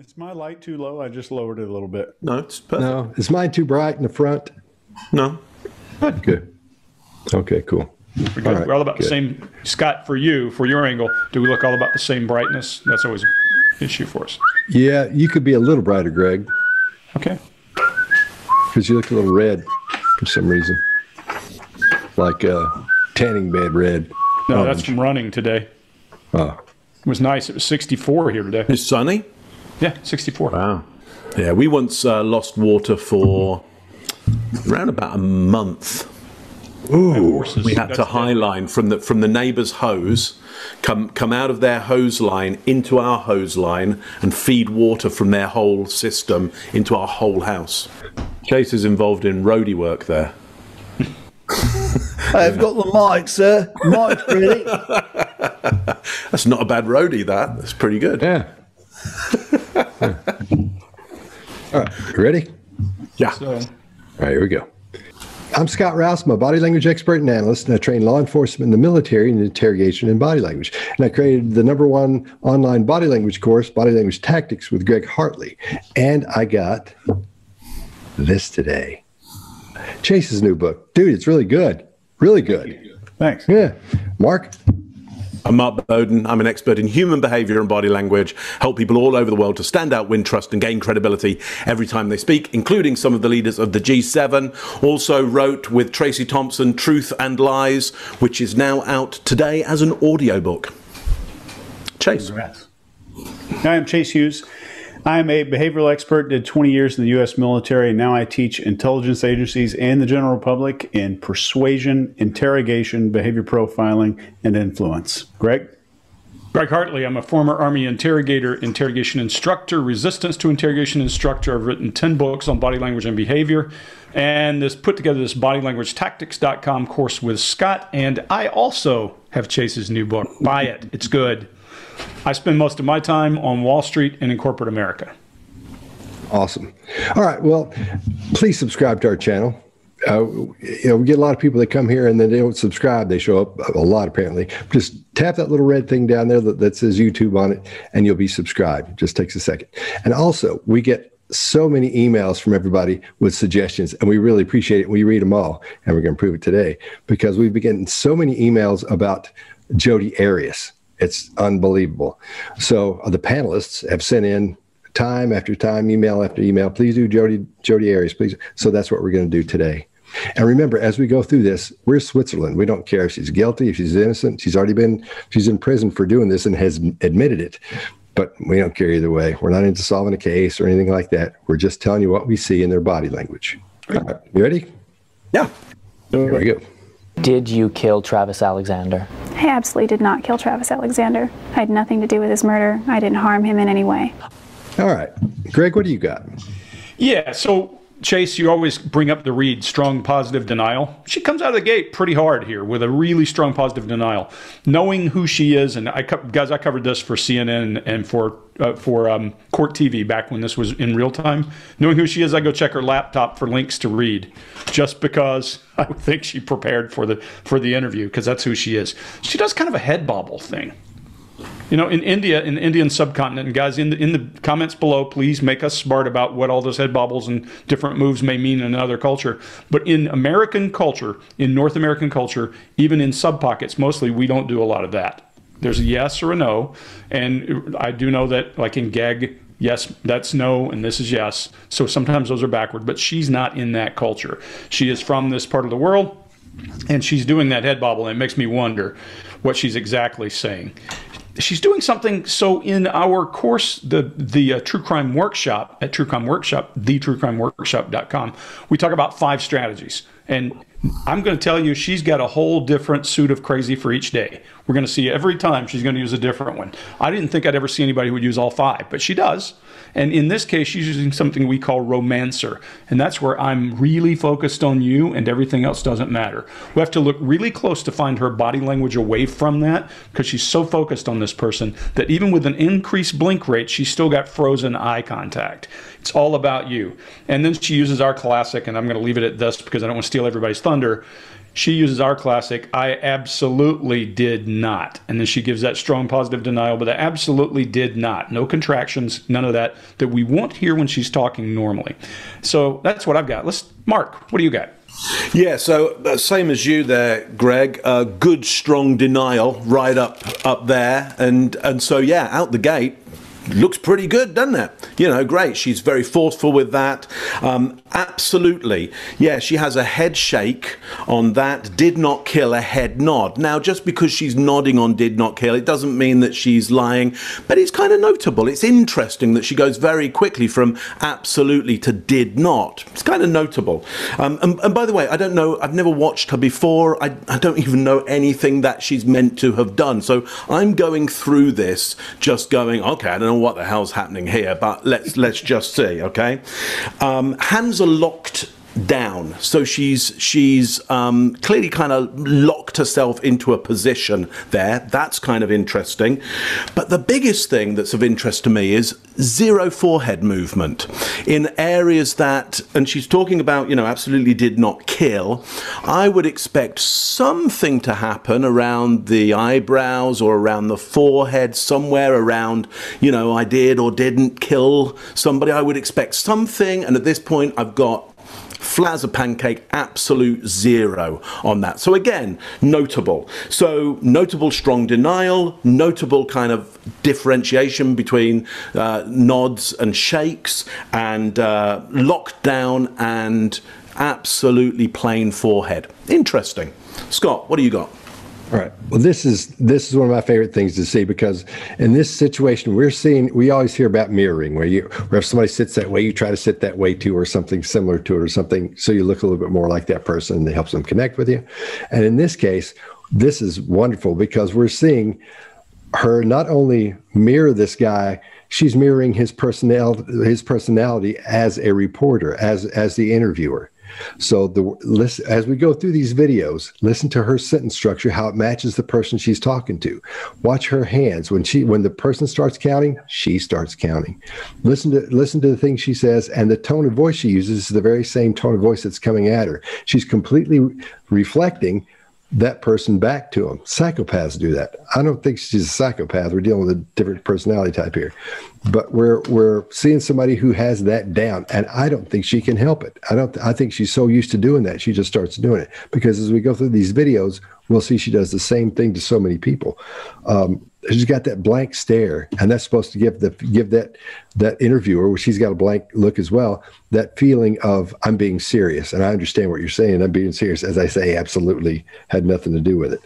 Is my light too low? I just lowered it a little bit. No, it's perfect. No, is mine too bright in the front? No. Good. Okay, cool. We're, good. All right, We're all about good. the same. Scott, for you, for your angle, do we look all about the same brightness? That's always an issue for us. Yeah, you could be a little brighter, Greg, Okay. because you look a little red for some reason, like uh, tanning bed red. No, that's from running today. Oh, It was nice. It was 64 here today. It's sunny. Yeah, 64. Wow. Yeah, we once uh, lost water for around about a month. Horses. We had That's to dead. highline from the from the neighbour's hose, come come out of their hose line into our hose line and feed water from their whole system into our whole house. Chase is involved in roadie work there. I've got the mic, sir. Mic really. That's not a bad roadie. That that's pretty good. yeah. Yeah. All right, you ready? Yeah. So, All right, here we go. I'm Scott Rouse. I'm a body language expert and analyst, and I train law enforcement in the military in interrogation and body language. And I created the number one online body language course, Body Language Tactics, with Greg Hartley. And I got this today Chase's new book. Dude, it's really good. Really good. Thanks. Yeah. Mark? I'm Mark Bowden. I'm an expert in human behavior and body language. Help people all over the world to stand out, win trust, and gain credibility every time they speak, including some of the leaders of the G7. Also wrote with Tracy Thompson, Truth and Lies, which is now out today as an audiobook. Chase. Congrats. I am Chase Hughes. I am a behavioral expert, did 20 years in the U.S. military, and now I teach intelligence agencies and the general public in persuasion, interrogation, behavior profiling, and influence. Greg? Greg Hartley, I'm a former Army interrogator, interrogation instructor, resistance to interrogation instructor. I've written 10 books on body language and behavior, and this put together this bodylanguagetactics.com course with Scott. And I also have Chase's new book. Buy it, it's good. I spend most of my time on Wall Street and in corporate America. Awesome. All right. Well, please subscribe to our channel. Uh, you know, we get a lot of people that come here and then they don't subscribe. They show up a lot apparently. Just tap that little red thing down there that, that says YouTube on it, and you'll be subscribed. It just takes a second. And also, we get so many emails from everybody with suggestions, and we really appreciate it. We read them all, and we're going to prove it today because we've been getting so many emails about Jodi Arias. It's unbelievable. So uh, the panelists have sent in time after time, email after email. Please do Jodi Jodi Arias, please. So that's what we're going to do today. And remember, as we go through this, we're Switzerland. We don't care if she's guilty, if she's innocent. She's already been she's in prison for doing this and has admitted it. But we don't care either way. We're not into solving a case or anything like that. We're just telling you what we see in their body language. Right, you ready? Yeah. Here we go. Did you kill Travis Alexander? I absolutely did not kill Travis Alexander. I had nothing to do with his murder. I didn't harm him in any way. All right, Greg, what do you got? Yeah, so Chase, you always bring up the read strong positive denial. She comes out of the gate pretty hard here with a really strong positive denial, knowing who she is. And I, guys, I covered this for CNN and for uh, for um, Court TV back when this was in real time. Knowing who she is, I go check her laptop for links to read, just because I think she prepared for the for the interview because that's who she is. She does kind of a head bobble thing. You know, in India, in the Indian subcontinent, and guys, in the in the comments below, please make us smart about what all those head bobbles and different moves may mean in another culture. But in American culture, in North American culture, even in sub pockets, mostly we don't do a lot of that. There's a yes or a no, and I do know that, like in gag, yes, that's no, and this is yes. So sometimes those are backward, but she's not in that culture. She is from this part of the world, and she's doing that head bobble, and it makes me wonder what she's exactly saying she's doing something so in our course the the uh, true crime workshop at true crime workshop the true crime workshop.com we talk about five strategies. And i'm going to tell you she's got a whole different suit of crazy for each day. We're going to see every time she's going to use a different one. I didn't think i'd ever see anybody who would use all five but she does and in this case she's using something we call romancer. And that's where i'm really focused on you and everything else doesn't matter. We have to look really close to find her body language away from that because she's so focused on this person that even with an increased blink rate she's still got frozen eye contact. It's all about you. And then she uses our classic and i'm going to leave it at this because i don't want to steal everybody's thunder She uses our classic, I absolutely did not. And then she gives that strong positive denial, but I absolutely did not. No contractions, none of that that we won't hear when she's talking normally. So that's what I've got. Let's, Mark, what do you got? Yeah, so uh, same as you there, Greg. Uh, good, strong denial right up up there, and and so yeah, out the gate, looks pretty good, doesn't it? You know, great. She's very forceful with that. Um, absolutely. Yeah, she has a head shake on that. Did not kill a head nod. Now, just because she's nodding on did not kill, it doesn't mean that she's lying, but it's kind of notable. It's interesting that she goes very quickly from absolutely to did not. It's kind of notable. Um, and, and, by the way, I don't know, I've never watched her before. I, I don't even know anything that she's meant to have done. So I'm going through this just going, okay, I don't know what the hell's happening here, but let's let's just see. Okay, um, hands are locked down. So she's she's um, clearly kind of locked herself into a position there. That's kind of interesting. But the biggest thing that's of interest to me is zero forehead movement in areas that, and she's talking about, you know, absolutely did not kill. I would expect something to happen around the eyebrows or around the forehead, somewhere around, you know, I did or didn't kill somebody. I would expect something. And at this point, I've got flat as a pancake, absolute zero on that. So again, notable. So notable strong denial, notable kind of differentiation between uh, nods and shakes, and uh, lockdown and absolutely plain forehead. Interesting. Scott, what do you got? Right. Well, this is this is one of my favorite things to see because in this situation we're seeing we always hear about mirroring where you where if somebody sits that way you try to sit that way too or something similar to it or something so you look a little bit more like that person and it helps them connect with you. And in this case, this is wonderful because we're seeing her not only mirror this guy, she's mirroring his personality his personality as a reporter, as as the interviewer. So the listen as we go through these videos, listen to her sentence structure, how it matches the person she's talking to. Watch her hands when she when the person starts counting, she starts counting. Listen to listen to the things she says, and the tone of voice she uses is the very same tone of voice that's coming at her. She's completely reflecting that person back to them. Psychopaths do that. I don't think she's a psychopath. We're dealing with a different personality type here, but we're we're seeing somebody who has that down, and I don't think she can help it. I don't. I think she's so used to doing that, she just starts doing it. Because as we go through these videos, we'll see she does the same thing to so many people. Um, she's got that blank stare, and that's supposed to give the give that that interviewer, she's got a blank look as well, that feeling of I'm being serious, and I understand what you're saying. I'm being serious, as I say, absolutely had nothing to do with it.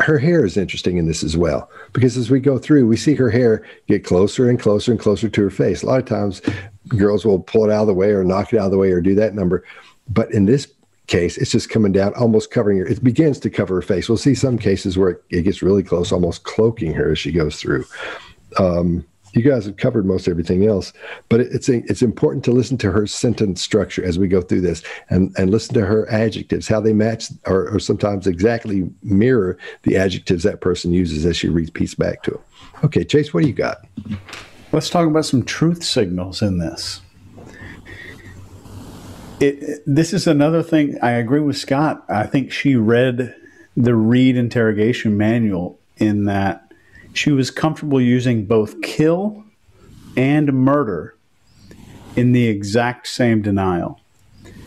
Her hair is interesting in this as well because as we go through, we see her hair get closer and closer and closer to her face. A lot of times, girls will pull it out of the way or knock it out of the way or do that number, but in this case, it's just coming down, almost covering her. It begins to cover her face. We'll see some cases where it, it gets really close, almost cloaking her as she goes through. Um, you guys have covered most everything else, but it's it's important to listen to her sentence structure as we go through this, and and listen to her adjectives, how they match, or, or sometimes exactly mirror the adjectives that person uses as she repeats back to them. Okay, Chase, what do you got? Let's talk about some truth signals in this it, this is another thing. I agree with Scott. I think she read the Reid interrogation manual in that she was comfortable using both kill and murder in the exact same denial.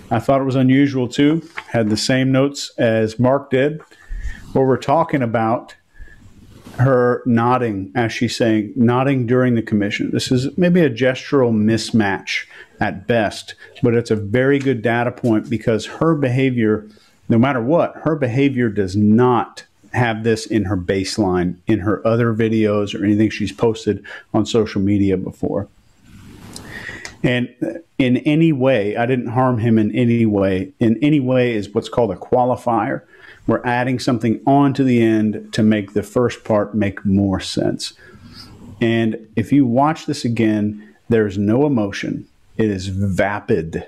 I thought it was unusual too. Had the same notes as Mark did, where we're talking about her nodding as she's saying, nodding during the commission. This is maybe a gestural mismatch at best, but it's a very good data point because her behavior, no matter what, her behavior does not have this in her baseline in her other videos or anything she's posted on social media before. And in any way, I didn't harm him in any way. In any way is what's called a qualifier. We're adding something on to the end to make the first part make more sense. And if you watch this again, there's no emotion. It is vapid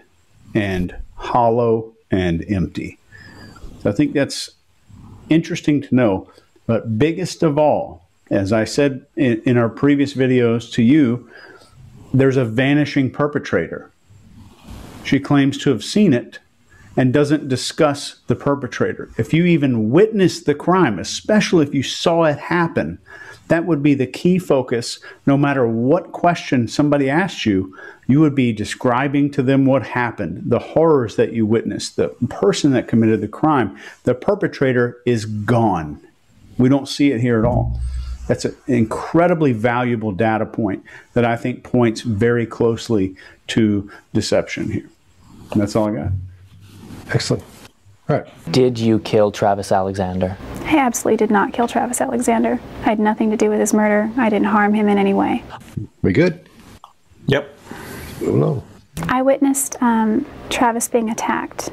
and hollow and empty. So I think that's interesting to know. But biggest of all, as I said in, in our previous videos to you, there's a vanishing perpetrator. She claims to have seen it, and doesn't discuss the perpetrator. If you even witnessed the crime, especially if you saw it happen, that would be the key focus. No matter what question somebody asked you, you would be describing to them what happened, the horrors that you witnessed, the person that committed the crime. The perpetrator is gone. We don't see it here at all. That's an incredibly valuable data point that I think points very closely to deception here. And that's all I got. Excellent. All right. Did you kill Travis Alexander? I absolutely did not kill Travis Alexander. I had nothing to do with his murder. I didn't harm him in any way. We good? Yep. Moving on. I witnessed um, Travis being attacked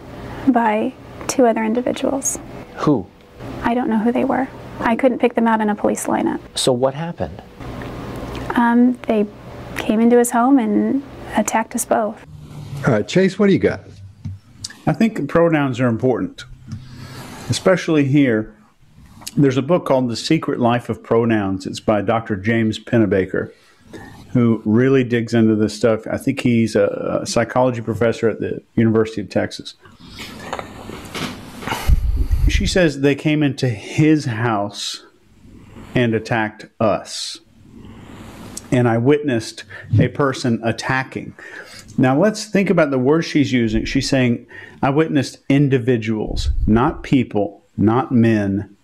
by two other individuals. Who? I don't know who they were. I couldn't pick them out in a police lineup. So what happened? Um, they came into his home and attacked us both. All right, Chase, what do you got? I think pronouns are important, especially here. There's a book called The Secret Life of Pronouns. It's by Dr. James Pennebaker, who really digs into this stuff. I think he's a, a psychology professor at the University of Texas. She says they came into his house and attacked us. And I witnessed a person attacking. Now let's think about the words she's using. She's saying, I witnessed individuals, not people, not men,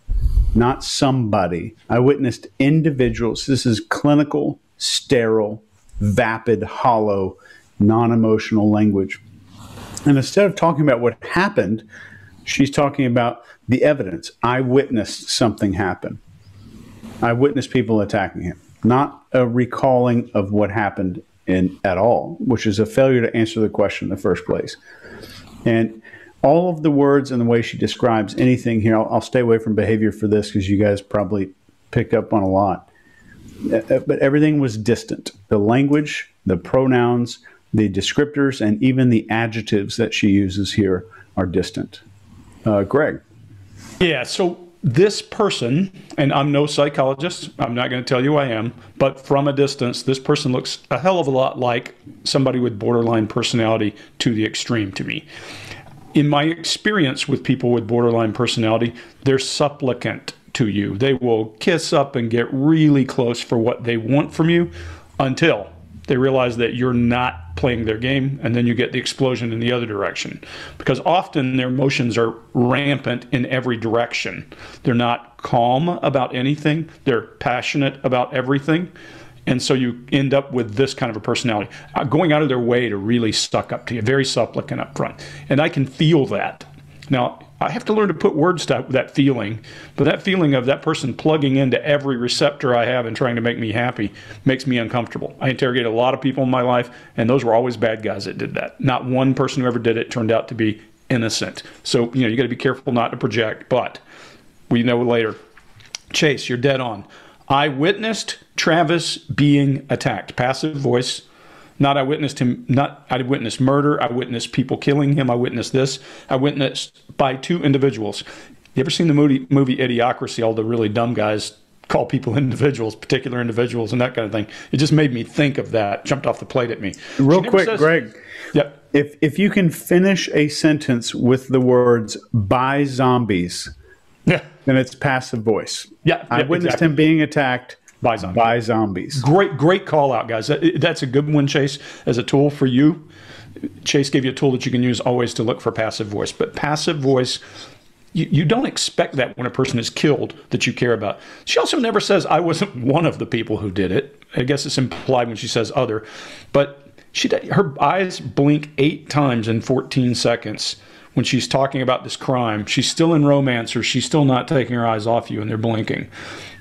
not somebody. I witnessed individuals. This is clinical, sterile, vapid, hollow, non emotional language. And instead of talking about what happened, she's talking about the evidence. I witnessed something happen. I witnessed people attacking him, not a recalling of what happened in at all, which is a failure to answer the question in the first place. And all of the words and the way she describes anything here, I'll, I'll stay away from behavior for this because you guys probably picked up on a lot. Uh, But everything was distant. The language, the pronouns, the descriptors, and even the adjectives that she uses here are distant. Uh, Greg. Yeah, so this person, and I'm no psychologist, I'm not going to tell you I am, but from a distance, this person looks a hell of a lot like somebody with borderline personality to the extreme to me. In my experience with people with borderline personality, they're supplicant to you. They will kiss up and get really close for what they want from you until they realize that you're not playing their game and then you get the explosion in the other direction. Because often their emotions are rampant in every direction. They're not calm about anything. They're passionate about everything. And so you end up with this kind of a personality uh, going out of their way to really suck up to you very supplicant up front. And i can feel that. Now I have to learn to put words to that feeling, but that feeling of that person plugging into every receptor I have and trying to make me happy makes me uncomfortable. I interrogated a lot of people in my life, and those were always bad guys that did that. Not one person who ever did it turned out to be innocent. So, you know, you got to be careful not to project, but we know later. Chase, you're dead on. I witnessed Travis being attacked. Passive voice. Not I witnessed him. Not I witnessed murder. I witnessed people killing him. I witnessed this. I witnessed by two individuals. You ever seen the movie movie Idiocracy? All the really dumb guys call people individuals, particular individuals, and that kind of thing. It just made me think of that. Jumped off the plate at me. Real quick, says- Greg. Yep. If if you can finish a sentence with the words "by zombies," Yeah. then it's passive voice. Yeah, I yeah, witnessed exactly. him being attacked By zombies. By zombies. Great, great call out, guys. That- That's a good one, Chase, as a tool for you. Chase gave you a tool that you can use always to look for passive voice. But passive voice, you, you don't expect that when a person is killed that you care about. She also never says, I wasn't one of the people who did it. I guess it's implied when she says other. But she her eyes blink eight times in 14 seconds when she's talking about this crime. She's still in romancer she's still not taking her eyes off you and they're blinking.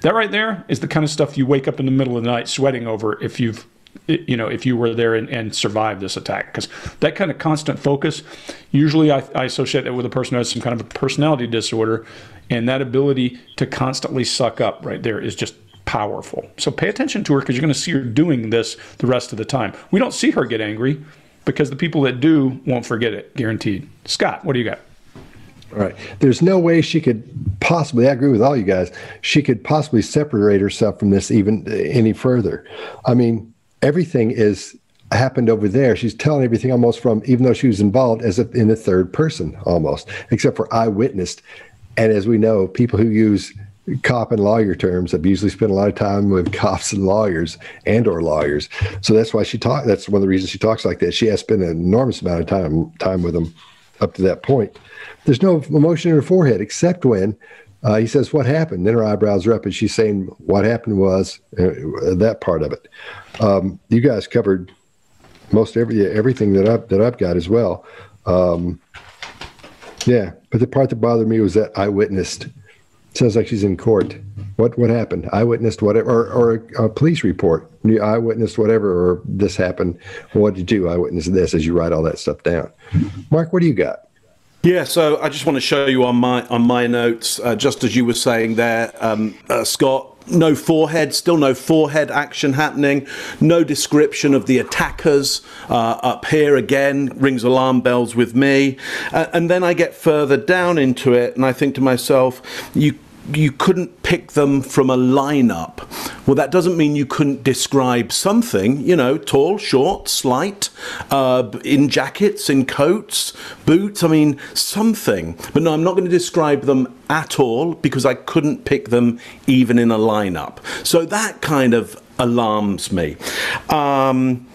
That right there is the kind of stuff you wake up in the middle of the night sweating over if you've you know if you were there and, and survived this attack because that kind of constant focus usually I, I associate that with a person who has some kind of a personality disorder and that ability to constantly suck up right there is just powerful so pay attention to her because you're going to see her doing this the rest of the time we don't see her get angry because the people that do won't forget it guaranteed scott what do you got All right. There's no way she could possibly, I agree with all you guys, she could possibly separate herself from this even any further. I mean, everything is happened over there. She's telling everything almost from, even though she was involved, as if in the third person almost, except for I witnessed. And as we know, people who use cop and lawyer terms I've usually spent a lot of time with cops and lawyers and or lawyers. So that's why she talk. That's one of the reasons she talks like that. She has spent an enormous amount of time time with them up to that point. There's no emotion in her forehead except when uh, he says, "What happened?" Then her eyebrows are up, and she's saying, "What happened was uh, that part of it." Um, you guys covered most every everything that I've that I've got as well. Um, yeah, but the part that bothered me was that I witnessed. Sounds like she's in court. What what happened? I witnessed whatever, or, or a, police report. I witnessed whatever, or this happened. what did you do? I witnessed this. As you write all that stuff down. Mark, what do you got? Yeah, so I just want to show you on my on my notes, uh, just as you were saying there, um, uh, Scott. No forehead, still no forehead action happening. No description of the attackers uh, up here again rings alarm bells with me. Uh, and then I get further down into it, and I think to myself, you you couldn't pick them from a lineup. Well, that doesn't mean you couldn't describe something, you know, tall, short, slight, uh, in jackets, in coats, boots, I mean, something. But no, I'm not going to describe them at all because I couldn't pick them even in a lineup. So that kind of alarms me. Um,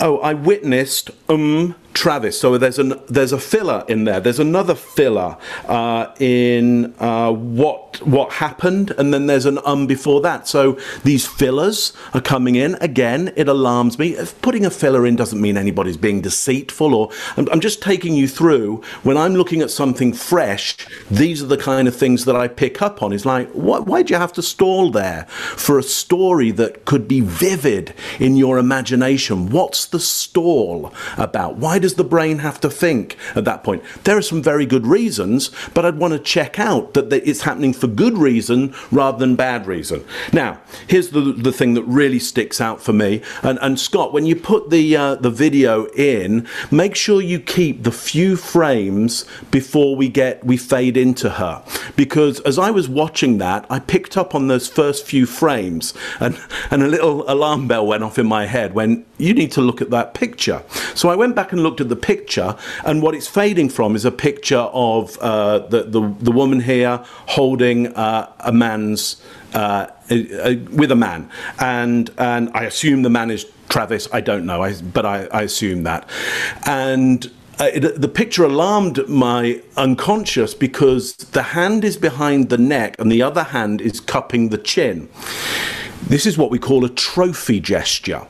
oh, I witnessed, um, Travis. So there's an there's a filler in there. There's another filler uh, in uh, what what happened, and then there's an um before that. So these fillers are coming in again. It alarms me. If putting a filler in doesn't mean anybody's being deceitful, or I'm, I'm just taking you through when I'm looking at something fresh. These are the kind of things that I pick up on. It's like, what? why do you have to stall there for a story that could be vivid in your imagination? What's the stall about? Why does the brain have to think at that point? There are some very good reasons, but I'd want to check out that it's happening for good reason rather than bad reason. Now, here's the, the thing that really sticks out for me. And, and Scott, when you put the, uh, the video in, make sure you keep the few frames before we get we fade into her. Because as I was watching that, I picked up on those first few frames and, and a little alarm bell went off in my head when you need to look at that picture. So I went back and looked at the picture, and what it's fading from is a picture of uh, the, the, the woman here holding uh, a man's uh, with a man, and and I assume the man is Travis. I don't know, I, but I, I assume that, and. Uh, it, the picture alarmed my unconscious because the hand is behind the neck and the other hand is cupping the chin. This is what we call a trophy gesture.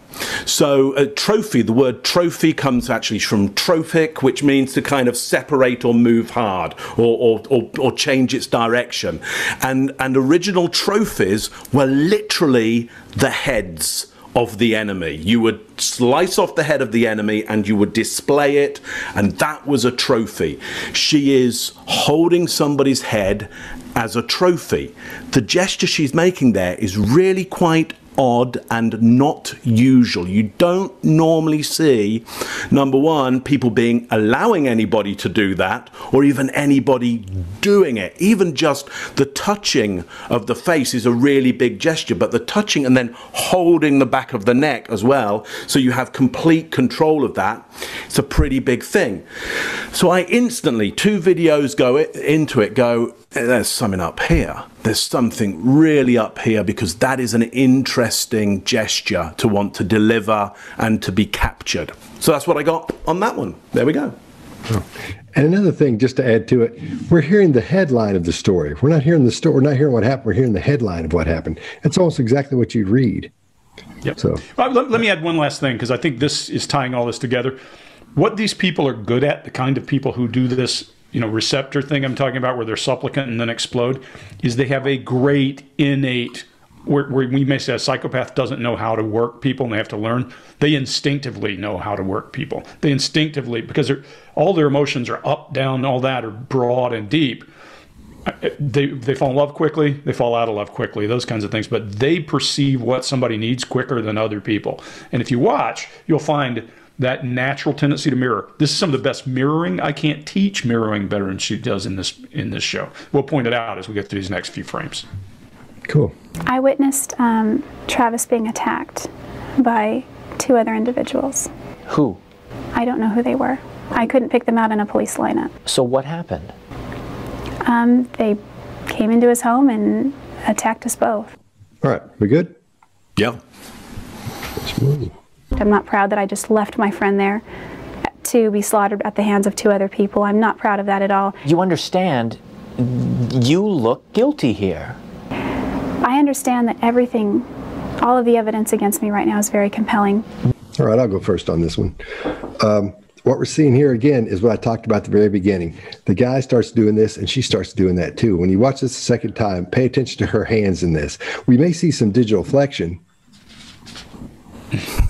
So, a trophy, the word trophy comes actually from trophic, which means to kind of separate or move hard or, or, or, or, change its direction. And, and original trophies were literally the heads of the enemy. You would slice off the head of the enemy and you would display it, and that was a trophy. She is holding somebody's head as a trophy. The gesture she's making there is really quite odd and not usual. You don't normally see, number one, people being allowing anybody to do that or even anybody doing it. Even just the touching of the face is a really big gesture, but the touching and then holding the back of the neck as well, so you have complete control of that, it's a pretty big thing. So I instantly, two videos go into it, go, there's something up here. There's something really up here because that is an interesting gesture to want to deliver and to be captured. So that's what I got on that one. There we go. Oh. And another thing, just to add to it, we're hearing the headline of the story. We're not hearing the story. We're not hearing what happened. We're hearing the headline of what happened. It's almost exactly what you'd read. Yep. So well, let, let me add one last thing because I think this is tying all this together. What these people are good at, the kind of people who do this you know receptor thing I'm talking about, where they're supplicant and then explode, is they have a great innate. Where, where we may say a psychopath doesn't know how to work people and they have to learn. They instinctively know how to work people. They instinctively because all their emotions are up, down, all that are broad and deep they they fall in love quickly they fall out of love quickly those kinds of things but they perceive what somebody needs quicker than other people and if you watch you'll find that natural tendency to mirror. This is some of the best mirroring. I can't teach mirroring better than she does in this in this show. We'll point it out as we get through these next few frames. Cool. I witnessed um, Travis being attacked by two other individuals. Who? I don't know who they were. I couldn't pick them out in a police lineup. So what happened? Um, they came into his home and attacked us both. All right, we good? Yeah. Let's move. I'm not proud that I just left my friend there to be slaughtered at the hands of two other people. I'm not proud of that at all. You understand, you look guilty here. I understand that everything, all of the evidence against me right now is very compelling. All right, I'll go first on this one. Um, what we're seeing here again is what I talked about at the very beginning. The guy starts doing this and she starts doing that too. When you watch this a second time, pay attention to her hands in this. We may see some digital flexion,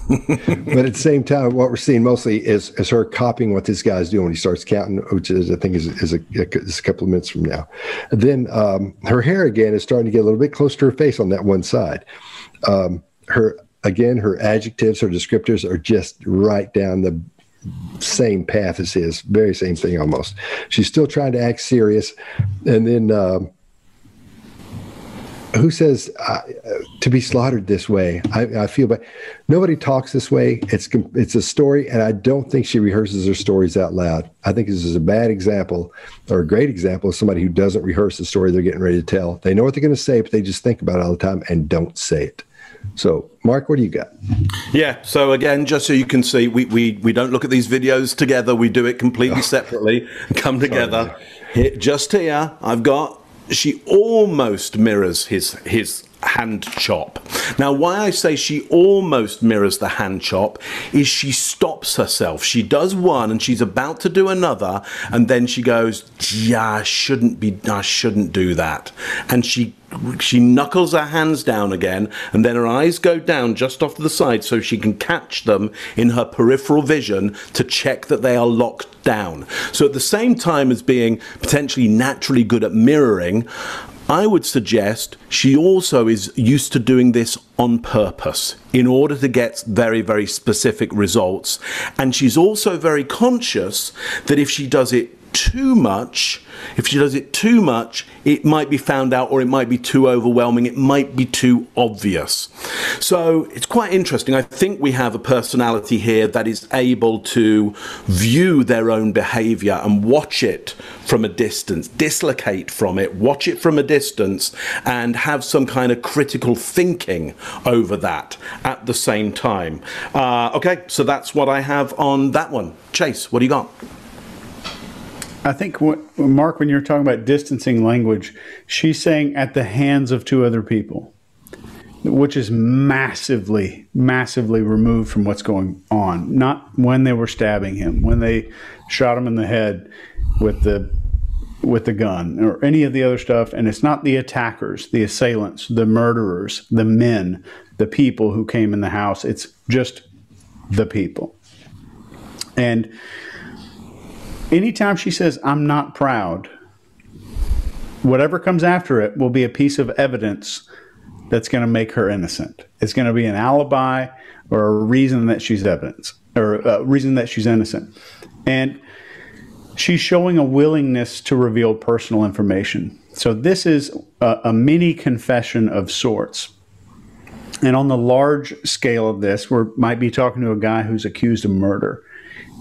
but at the same time, what we're seeing mostly is, is her copying what this guy's doing when he starts counting, which is, I think, is, is, a, is a couple of minutes from now. And then um, her hair again is starting to get a little bit close to her face on that one side. Um, her again, her adjectives, her descriptors are just right down the same path as his, very same thing almost. She's still trying to act serious, and then. Um, who says uh, to be slaughtered this way? I, I, feel, but nobody talks this way. It's it's a story, and I don't think she rehearses her stories out loud. I think this is a bad example or a great example of somebody who doesn't rehearse the story they're getting ready to tell. They know what they're going to say, but they just think about it all the time and don't say it. So, Mark, what do you got? Yeah. So again, just so you can see, we we, we don't look at these videos together. We do it completely separately. Come together. Here, just here, I've got she almost mirrors his his hand chop. Now, why I say she almost mirrors the hand chop is she stops herself. She does one and she's about to do another, and then she goes, "Yeah, I shouldn't be. I shouldn't do that." And she she knuckles her hands down again, and then her eyes go down just off to the side so she can catch them in her peripheral vision to check that they are locked down. So, at the same time as being potentially naturally good at mirroring, I would suggest she also is used to doing this on purpose in order to get very, very specific results. And she's also very conscious that if she does it too much, if she does it too much, it might be found out or it might be too overwhelming, it might be too obvious. So it's quite interesting. I think we have a personality here that is able to view their own behavior and watch it from a distance, dislocate from it, watch it from a distance, and have some kind of critical thinking over that at the same time. Uh, okay, so that's what I have on that one. Chase, what do you got? I think what, Mark, when you're talking about distancing language, she's saying at the hands of two other people, which is massively, massively removed from what's going on. Not when they were stabbing him, when they shot him in the head with the with the gun or any of the other stuff. And it's not the attackers, the assailants, the murderers, the men, the people who came in the house. It's just the people. And anytime she says, I'm not proud, whatever comes after it will be a piece of evidence that's going to make her innocent. It's going to be an alibi or a reason that she's evidence or a reason that she's innocent. And she's showing a willingness to reveal personal information. So this is a, a mini confession of sorts. And on the large scale of this, we might be talking to a guy who's accused of murder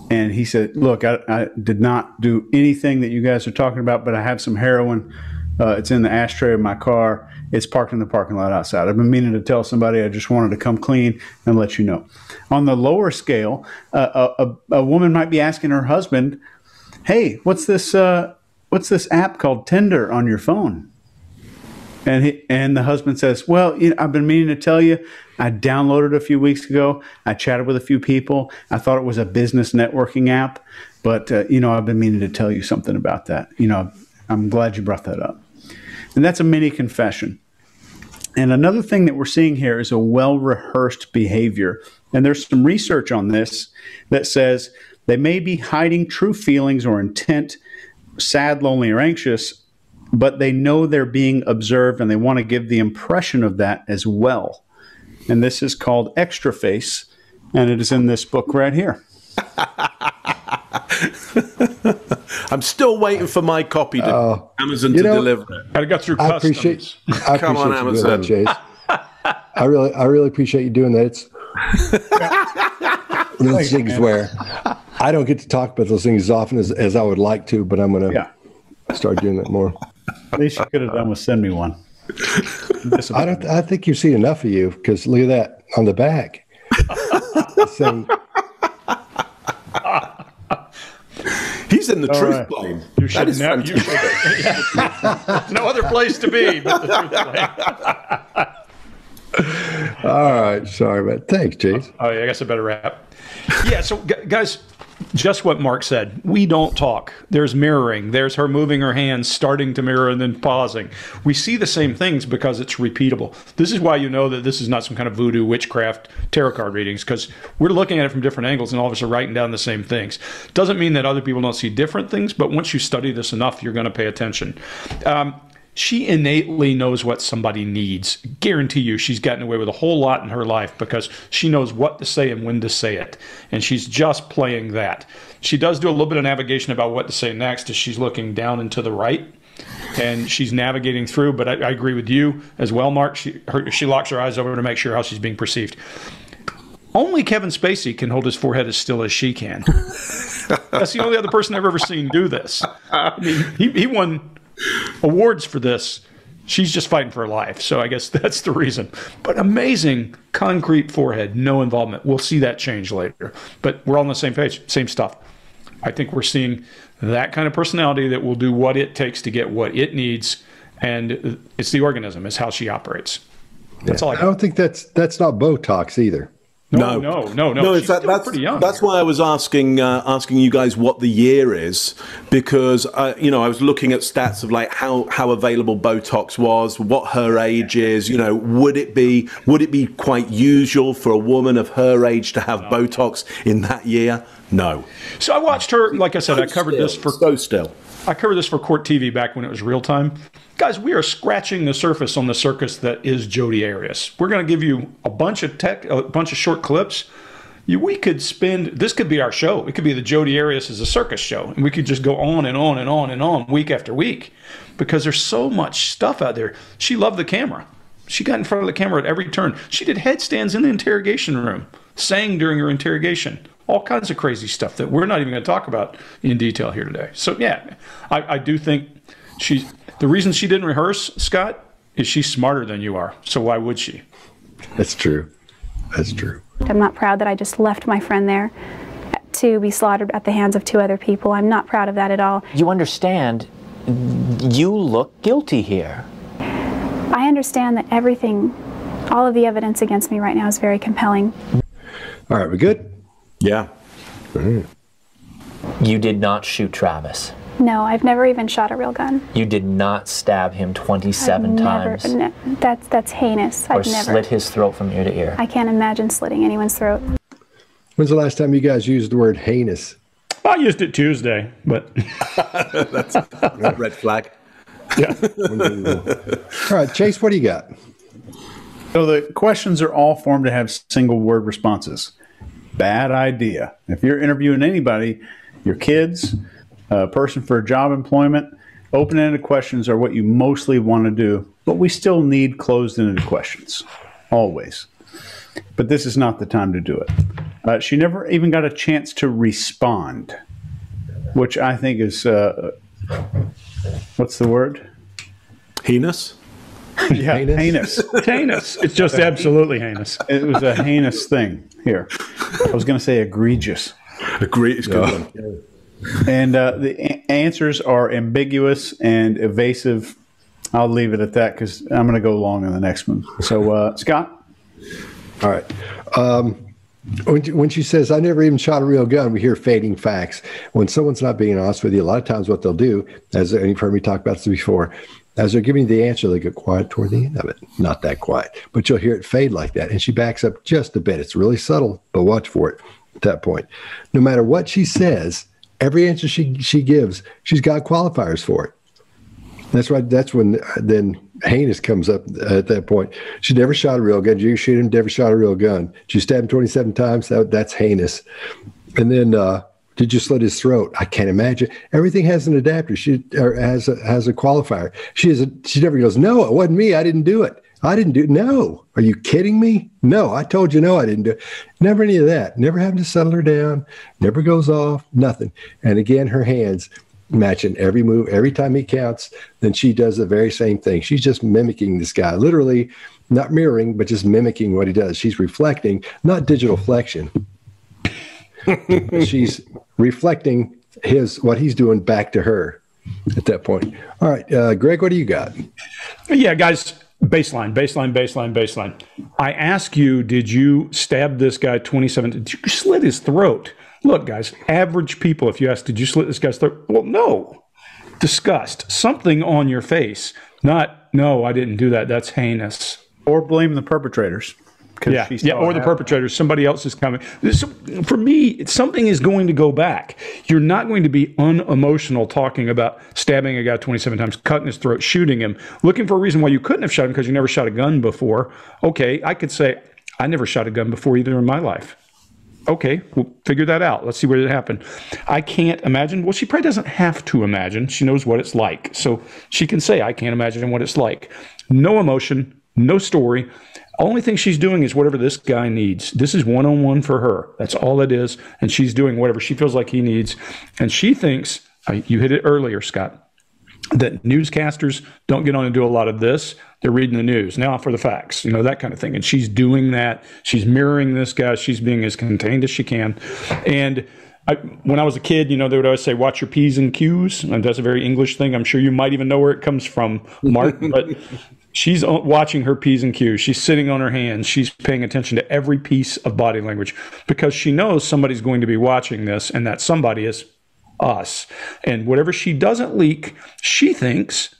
and he said, "Look, I, I, did not do anything that you guys are talking about, but I have some heroin. Uh, it's in the ashtray of my car. It's parked in the parking lot outside. I've been meaning to tell somebody. I just wanted to come clean and let you know." On the lower scale, uh, a, a, woman might be asking her husband, "Hey, what's this? Uh, what's this app called Tinder on your phone?" And he, and the husband says, "Well, you know, I've been meaning to tell you. I downloaded a few weeks ago. I chatted with a few people. I thought it was a business networking app, but uh, you know, I've been meaning to tell you something about that. You know, I'm glad you brought that up. And that's a mini confession. And another thing that we're seeing here is a well rehearsed behavior. And there's some research on this that says they may be hiding true feelings or intent, sad, lonely, or anxious, but they know they're being observed and they want to give the impression of that as well. And this is called Extra Face, and it is in this book right here. I'm still waiting for my copy to uh, Amazon to know, deliver it. I got through customs. I appreciate, I Come appreciate on, Amazon. That, Chase. I really, I really appreciate you doing that. It's those things where I don't get to talk about those things as often as, as I would like to, but I'm going to Yeah. start doing that more. At least you could have done was send me one. I don't. I think you've seen enough of you because look at that on the back. Saying, He's in the truth right. plane. You should is never. You should, There's no other place to be but the truth plane. All right, sorry, but thanks, Chase. Oh, yeah, I guess I better wrap. Yeah, so guys, just what Mark said. We don't talk. There's mirroring. There's her moving her hands, starting to mirror, and then pausing. We see the same things because it's repeatable. This is why you know that this is not some kind of voodoo witchcraft tarot card readings because we're looking at it from different angles and all of us are writing down the same things. Doesn't mean that other people don't see different things, but once you study this enough, you're going to pay attention. Um, she innately knows what somebody needs. Guarantee you, she's gotten away with a whole lot in her life because she knows what to say and when to say it. And she's just playing that. She does do a little bit of navigation about what to say next as she's looking down and to the right. And she's navigating through, but I, I agree with you as well, Mark. She, her, she locks her eyes over to make sure how she's being perceived. Only Kevin Spacey can hold his forehead as still as she can. That's the only other person I've ever seen do this. I mean, he, he won awards for this. She's just fighting for her life. So I guess that's the reason. But amazing concrete forehead, no involvement. We'll see that change later. But we're all on the same page, same stuff. I think we're seeing that kind of personality that will do what it takes to get what it needs. And it's the organism, is how she operates. That's all I I don't think that's that's not Botox either. No, no, no, no. No, She's it's that, still that's pretty young. That's why I was asking uh, asking you guys what the year is because uh, you know I was looking at stats of like how how available Botox was, what her age is. You know, would it be would it be quite usual for a woman of her age to have Botox in that year? No. So I watched her. Like I said, I covered this for so still. I covered this for Court TV back when it was real time. Guys, we are scratching the surface on the circus that is Jodi Arias. We're going to give you a bunch of tech, a bunch of short clips. You, we could spend this could be our show. It could be the Jodi Arias as a circus show, and we could just go on and on and on and on week after week because there's so much stuff out there. She loved the camera. She got in front of the camera at every turn. She did headstands in the interrogation room, sang during her interrogation all kinds of crazy stuff that we're not even going to talk about in detail here today. So yeah, I, I do think she. The reason she didn't rehearse, Scott, is she's smarter than you are. So why would she? That's true. That's true. I'm not proud that I just left my friend there to be slaughtered at the hands of two other people. I'm not proud of that at all. You understand, you look guilty here. I understand that everything, all of the evidence against me right now is very compelling. All right, we good? Yeah. You did not shoot Travis. No, I've never even shot a real gun. You did not stab him 27 I've never, times ne- that's that's heinous. or I've never. slit his throat from ear to ear. I can't imagine slitting anyone's throat. When's the last time you guys used the word heinous? I used it Tuesday, but that's a Red flag. Yeah. all right, Chase, what do you got? So the questions are all formed to have single word responses. Bad idea. If you're interviewing anybody, your kids, a person for a job employment, open ended questions are what you mostly want to do, but we still need closed ended questions. Always. But this is not the time to do it. Uh, she never even got a chance to respond, which I think is uh, what's the word? Heinous. Yeah, Heinous? heinous. heinous. It's just absolutely heinous. It was a heinous thing here. I was going to say egregious. Agree. It's a good one. And uh, the a- answers are ambiguous and evasive. I'll leave it at that because I'm going to go long on the next one. So, uh, Scott? All right. Um, when, she- when she says, I never even shot a real gun, we hear fading facts. When someone's not being honest with you, a lot of times what they'll do, as you've heard me talk about this before, as they're giving you the answer, they get quiet toward the end of it. Not that quiet, but you'll hear it fade like that. And she backs up just a bit. It's really subtle, but watch for it at that point. No matter what she says, every answer she, she gives, she's got qualifiers for it. That's right. That's when then heinous comes up at that point. She never shot a real gun. You shoot him? Never shot a real gun. Did you stab him 27 times? That, that's heinous. And then, uh, did you slit his throat? I can't imagine. Everything has an adapter. She or has a, has a qualifier. She is. A, she never goes. No, it wasn't me. I didn't do it. I didn't do no. Are you kidding me? No, I told you no, I didn't do it. Never any of that. Never having to settle her down. Never goes off. Nothing. And again, her hands matching every move. Every time he counts, then she does the very same thing. She's just mimicking this guy, literally not mirroring, but just mimicking what he does. She's reflecting, not digital flexion. she's reflecting his what he's doing back to her at that point. All right, uh, Greg, what do you got? Yeah, guys, baseline, baseline, baseline, baseline. I ask you, did you stab this guy 27? Did you slit his throat? Look, guys, average people, if you ask, did you slit this guy's throat? Well, no. Disgust. Something on your face. Not, no, I didn't do that. That's heinous. Or blame the perpetrators. Yeah, yeah, or the perpetrator. Somebody else is coming. This, for me, something is going to go back. You're not going to be unemotional talking about stabbing a guy 27 times, cutting his throat, shooting him, looking for a reason why you couldn't have shot him because you never shot a gun before. Okay, I could say I never shot a gun before either in my life. Okay, we'll figure that out. Let's see where it happened. I can't imagine. Well, she probably doesn't have to imagine. She knows what it's like. So she can say, I can't imagine what it's like. No emotion, no story. Only thing she's doing is whatever this guy needs. This is one on one for her. That's all it is. And she's doing whatever she feels like he needs. And she thinks, uh, you hit it earlier, Scott, that newscasters don't get on and do a lot of this. They're reading the news now for the facts, you know, that kind of thing. And she's doing that. She's mirroring this guy. She's being as contained as she can. And I, when I was a kid, you know, they would always say, watch your P's and Q's. And that's a very English thing. I'm sure you might even know where it comes from, Mark. but she's watching her P's and Q's. She's sitting on her hands. She's paying attention to every piece of body language because she knows somebody's going to be watching this. And that somebody is us. And whatever she doesn't leak, she thinks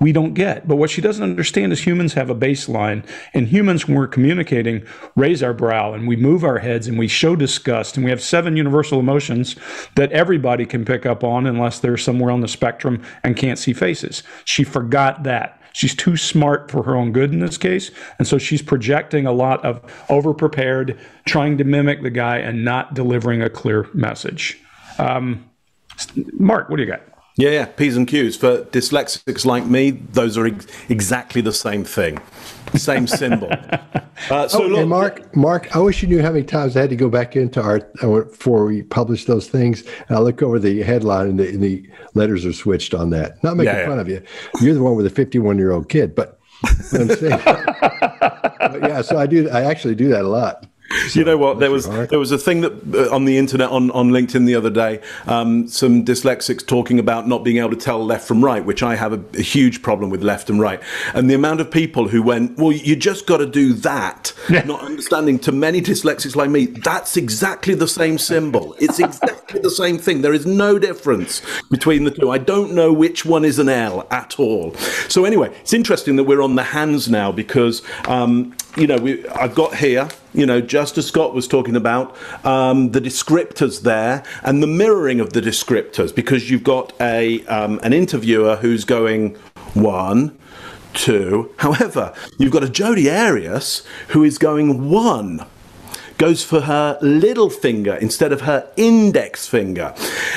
we don't get. But what she doesn't understand is humans have a baseline, and humans, when we're communicating, raise our brow and we move our heads and we show disgust. And we have seven universal emotions that everybody can pick up on unless they're somewhere on the spectrum and can't see faces. She forgot that. She's too smart for her own good in this case. And so she's projecting a lot of overprepared, trying to mimic the guy and not delivering a clear message. Um, Mark, what do you got? Yeah, yeah, P's and Q's. For dyslexics like me, those are ex- exactly the same thing, same symbol. Uh, so, Oh, look, Mark, Mark, I wish you knew how many times I had to go back into our uh, before we published those things. And I look over the headline, and the, and the letters are switched on that. Not making Yeah, yeah. fun of you. You're the one with a 51 year old kid, but what I'm saying. But yeah, so I do. I actually do that a lot. you know what? There was there was a thing that uh, on the internet on, on LinkedIn the other day. Um, some dyslexics talking about not being able to tell left from right, which I have a, a huge problem with left and right. And the amount of people who went, well, you just got to do that, not understanding. To many dyslexics like me, that's exactly the same symbol. It's exactly the same thing. There is no difference between the two. I don't know which one is an L at all. So anyway, it's interesting that we're on the hands now because um, you know we, I've got here you know, just as Scott was talking about, um, the descriptors there and the mirroring of the descriptors, because you've got a um, an interviewer who's going one, two. However, you've got a Jodi Arias who is going one goes for her little finger instead of her index finger.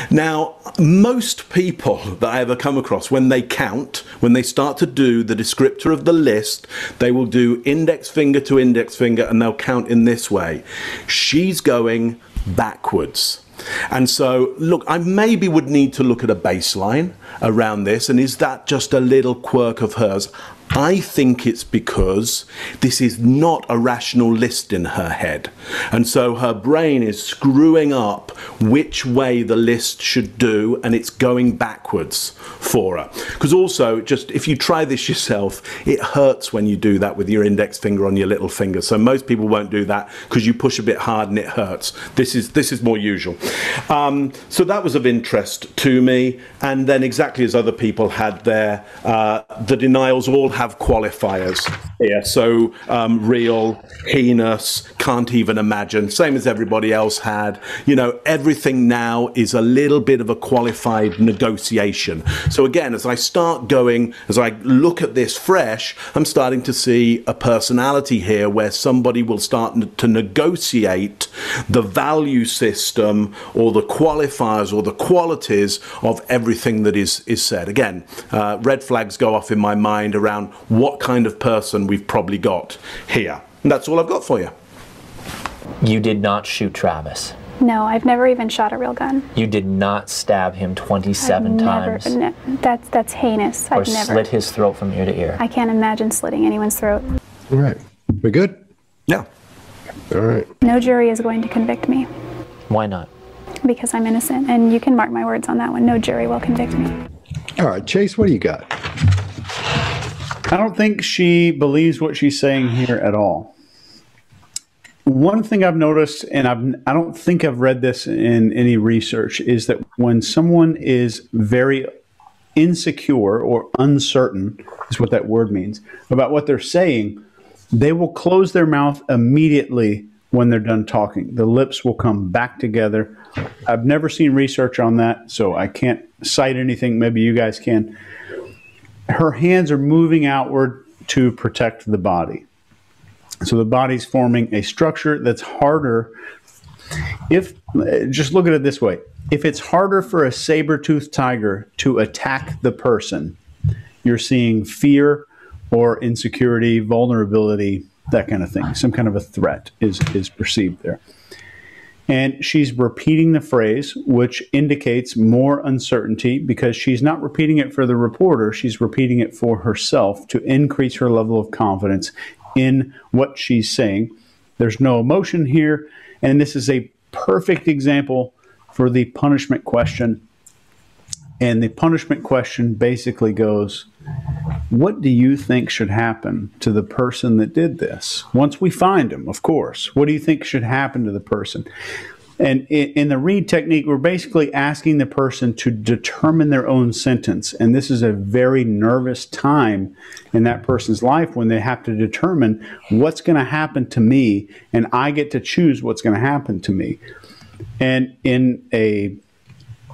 Now, most people that I ever come across, when they count, when they start to do the descriptor of the list, they will do index finger to index finger and they'll count in this way. She's going backwards. And so, look, I maybe would need to look at a baseline around this. And is that just a little quirk of hers? I think it's because this is not a rational list in her head. And so her brain is screwing up which way the list should do, and it's going backwards for her. Because also, just if you try this yourself, it hurts when you do that with your index finger on your little finger. So most people won't do that because you push a bit hard and it hurts. This is this is more usual. Um, so that was of interest to me. And then exactly as other people had there, uh, the denials all have qualifiers here. So um, real, heinous, can't even imagine. Same as everybody else had. You know, everything now is a little bit of a qualified negotiation. So again, as I start going, as I look at this fresh, I'm starting to see a personality here where somebody will start to negotiate the value system or the qualifiers or the qualities of everything that is, is said. Again, uh, red flags go off in my mind around what kind of person we've probably got here. And that's all I've got for you. You did not shoot Travis. No, I've never even shot a real gun. You did not stab him 27 I've times Never, ne- that's that's heinous. or I've never. slit his throat from ear to ear. I can't imagine slitting anyone's throat. All right. We good? Yeah. All right. No jury is going to convict me Why not? because I'm innocent, and you can mark my words on that one. No jury will convict me. All right, Chase, what do you got? I don't think she believes what she's saying here at all. One thing I've noticed, and I've, I don't think I've read this in any research, is that when someone is very insecure or uncertain, is what that word means, about what they're saying, they will close their mouth immediately when they're done talking. The lips will come back together. I've never seen research on that, so I can't cite anything. Maybe you guys can her hands are moving outward to protect the body. So the body's forming a structure that's harder. If just look at it this way, if it's harder for a saber-toothed tiger to attack the person, you're seeing fear or insecurity, vulnerability, that kind of thing. Some kind of a threat is is perceived there. And she's repeating the phrase, which indicates more uncertainty because she's not repeating it for the reporter, she's repeating it for herself to increase her level of confidence in what she's saying. There's no emotion here, and this is a perfect example for the punishment question. And the punishment question basically goes, what do you think should happen to the person that did this? Once we find him, of course. What do you think should happen to the person? And in the Reid technique, we're basically asking the person to determine their own sentence. And this is a very nervous time in that person's life when they have to determine what's going to happen to me, and I get to choose what's going to happen to me. And in a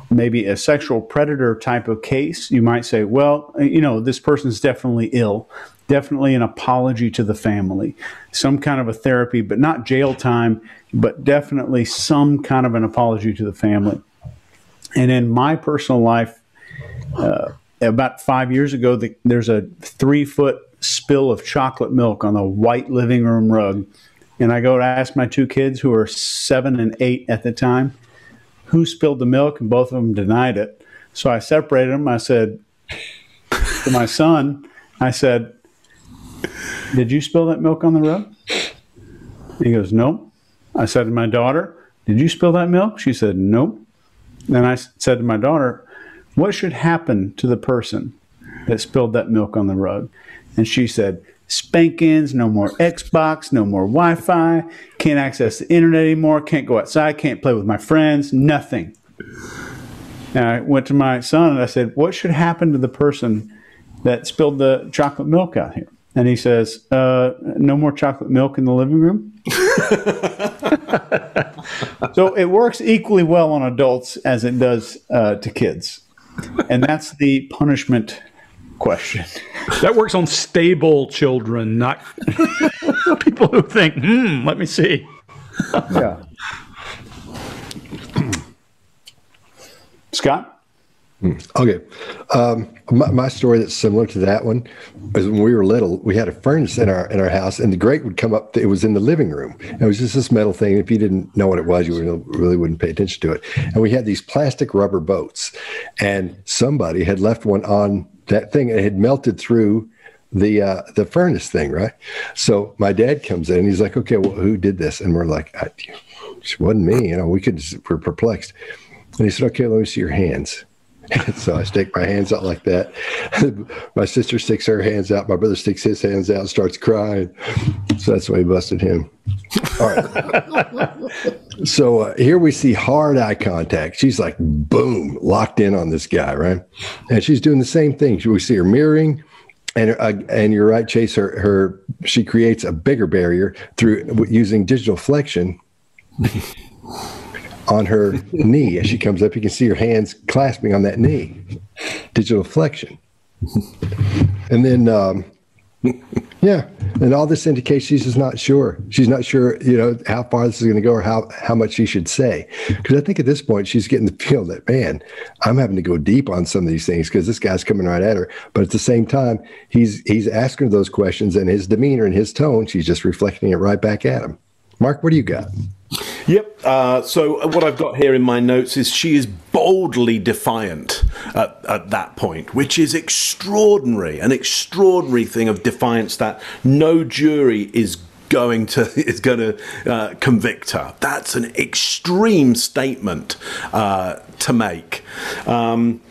maybe a sexual predator type of case, you might say, well, you know, this person's definitely ill, definitely an apology to the family, some kind of a therapy, but not jail time, but definitely some kind of an apology to the family. And in my personal life, uh, about five years ago, the, there's a three foot spill of chocolate milk on the white living room rug. And I go to ask my two kids, who are seven and eight at the time, who spilled the milk, and both of them denied it. So I separated them. I said to my son, I said, Did you spill that milk on the rug? He goes, Nope. I said to my daughter, Did you spill that milk? She said, Nope. Then I said to my daughter, What should happen to the person that spilled that milk on the rug? And she said, spankings, no more Xbox, no more Wi Fi, can't access the internet anymore, can't go outside, can't play with my friends, nothing. And I went to my son and I said, What should happen to the person that spilled the chocolate milk out here? And he says, uh, No more chocolate milk in the living room. so it works equally well on adults as it does uh, to kids. And that's the punishment question. That works on stable children, not people who think, hmm, let me see. Yeah. Scott? Okay. Um, my, my story that's similar to that one is when we were little, we had a furnace in our in our house, and the grate would come up. It was in the living room. It was just this metal thing. If you didn't know what it was, you really, really wouldn't pay attention to it. And we had these plastic rubber boats, and somebody had left one on that thing. It had melted through the uh, the furnace thing, right? So my dad comes in. He's like, "Okay, well, who did this?" And we're like, "It wasn't me." You know, we could. We're perplexed. And he said, "Okay, let me see your hands." so I stick my hands out like that. my sister sticks her hands out. My brother sticks his hands out and starts crying. So that's why he busted him. All right. so uh, here we see hard eye contact. She's like, boom, locked in on this guy, right? And she's doing the same thing. We see her mirroring. And, uh, and you're right, Chase. Her, her she creates a bigger barrier through using digital flexion on her knee as she comes up. You can see her hands clasping on that knee. Digital flexion. And then um, Yeah, and all this indicates she's just not sure. She's not sure, you know, how far this is going to go or how how much she should say. Because I think at this point she's getting the feel that man, I'm having to go deep on some of these things because this guy's coming right at her. But at the same time, he's he's asking her those questions, and his demeanor and his tone, she's just reflecting it right back at him. Mark, what do you got? Yep. Uh, so what I've got here in my notes is she is boldly defiant at, at, that point, which is extraordinary, an extraordinary thing of defiance that no jury is going to is going to uh, convict her. That's an extreme statement uh, to make. Um,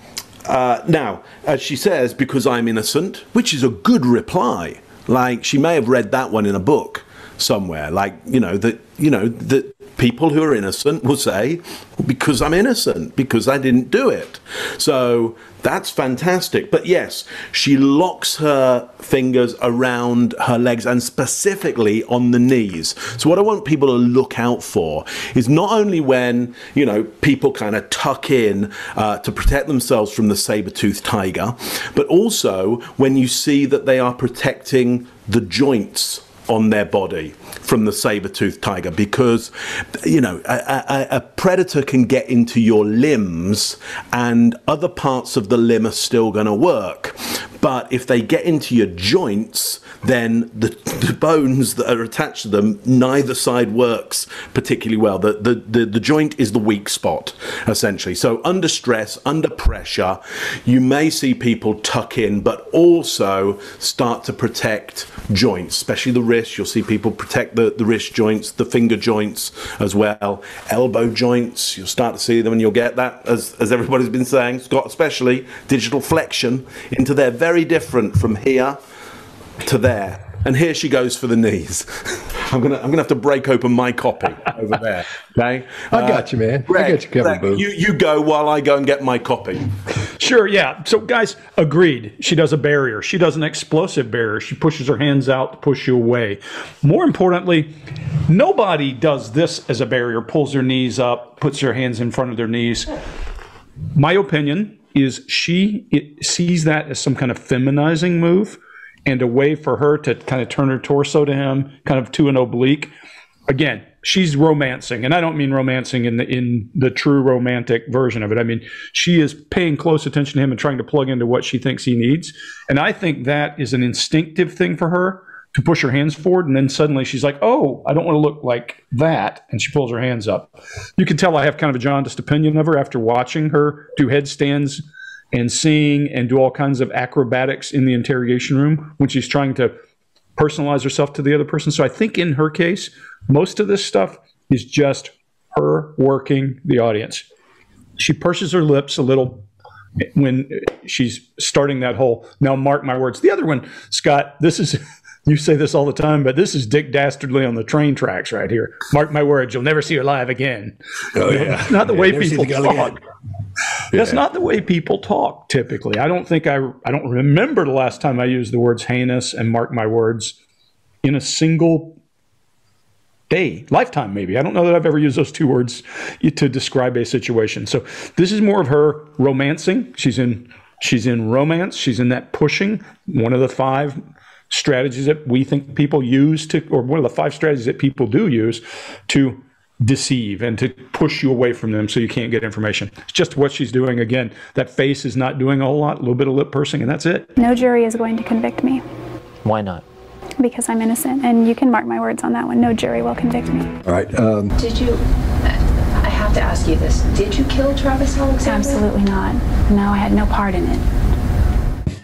uh, now, as she says, because I'm innocent, which is a good reply. Like she may have read that one in a book somewhere. Like you know that you know that people who are innocent will say, because I'm innocent, because I didn't do it. So that's fantastic. But yes, she locks her fingers around her legs and specifically on the knees. So what I want people to look out for is not only when, you know, people kind of tuck in uh, to protect themselves from the saber-toothed tiger, but also when you see that they are protecting the joints on their body from the saber-toothed tiger because you know a, a, a, predator can get into your limbs and other parts of the limb are still going to work but if they get into your joints then the, the, bones that are attached to them neither side works particularly well. The, the, the, the joint is the weak spot essentially. So under stress under pressure you may see people tuck in but also start to protect joints especially the wrist you'll see people protect the, the wrist joints, the finger joints as well, elbow joints. You'll start to see them and you'll get that, as, as everybody's been saying, Scott especially, digital flexion into their Very different from here to there. And here she goes for the knees. I'm gonna I'm gonna have to break open my copy over there. Okay, I uh, got you, man. Greg, I got you covered, Greg, You you go while I go and get my copy. Sure, yeah. So guys, agreed. She does a barrier. She does an explosive barrier. She pushes her hands out to push you away. More importantly, nobody does this as a barrier. Pulls their knees up, puts their hands in front of their knees. My opinion is she sees that as some kind of feminizing move and a way for her to kind of turn her torso to him, kind of to an oblique. Again, she's romancing, and I don't mean romancing in the in the true romantic version of it. I mean she is paying close attention to him and trying to plug into what she thinks he needs. And I think that is an instinctive thing for her to push her hands forward, and then suddenly she's like, "Oh, I don't want to look like that," and she pulls her hands up. You can tell I have kind of a jaundiced opinion of her after watching her do headstands and sing and do all kinds of acrobatics in the interrogation room when she's trying to personalize herself to the other person. So I think in her case, most of this stuff is just her working the audience. She purses her lips a little when she's starting that whole now mark my words the other one scott this is you say this all the time but this is dick dastardly on the train tracks right here mark my words you'll never see her live again oh yeah not the yeah, way people talk that's not the way people talk typically. I don't think I I don't remember the last time I used the words heinous and mark my words in a single day, lifetime maybe. I don't know that I've ever used those two words to describe a situation. So this is more of her romancing. She's in she's in romance. She's in that pushing. One of the five strategies that we think people use to, or one of the five strategies that people do use to deceive and to push you away from them so you can't get information. It's just what she's doing. Again, that face is not doing a whole lot, a little bit of lip pursing, and that's it. No jury is going to convict me. Why not? Because I'm innocent, and you can mark my words on that one. No jury will convict me. All right. Um, Did you? I have to ask you this. Did you kill Travis Alexander? Absolutely not. No, I had no part in it.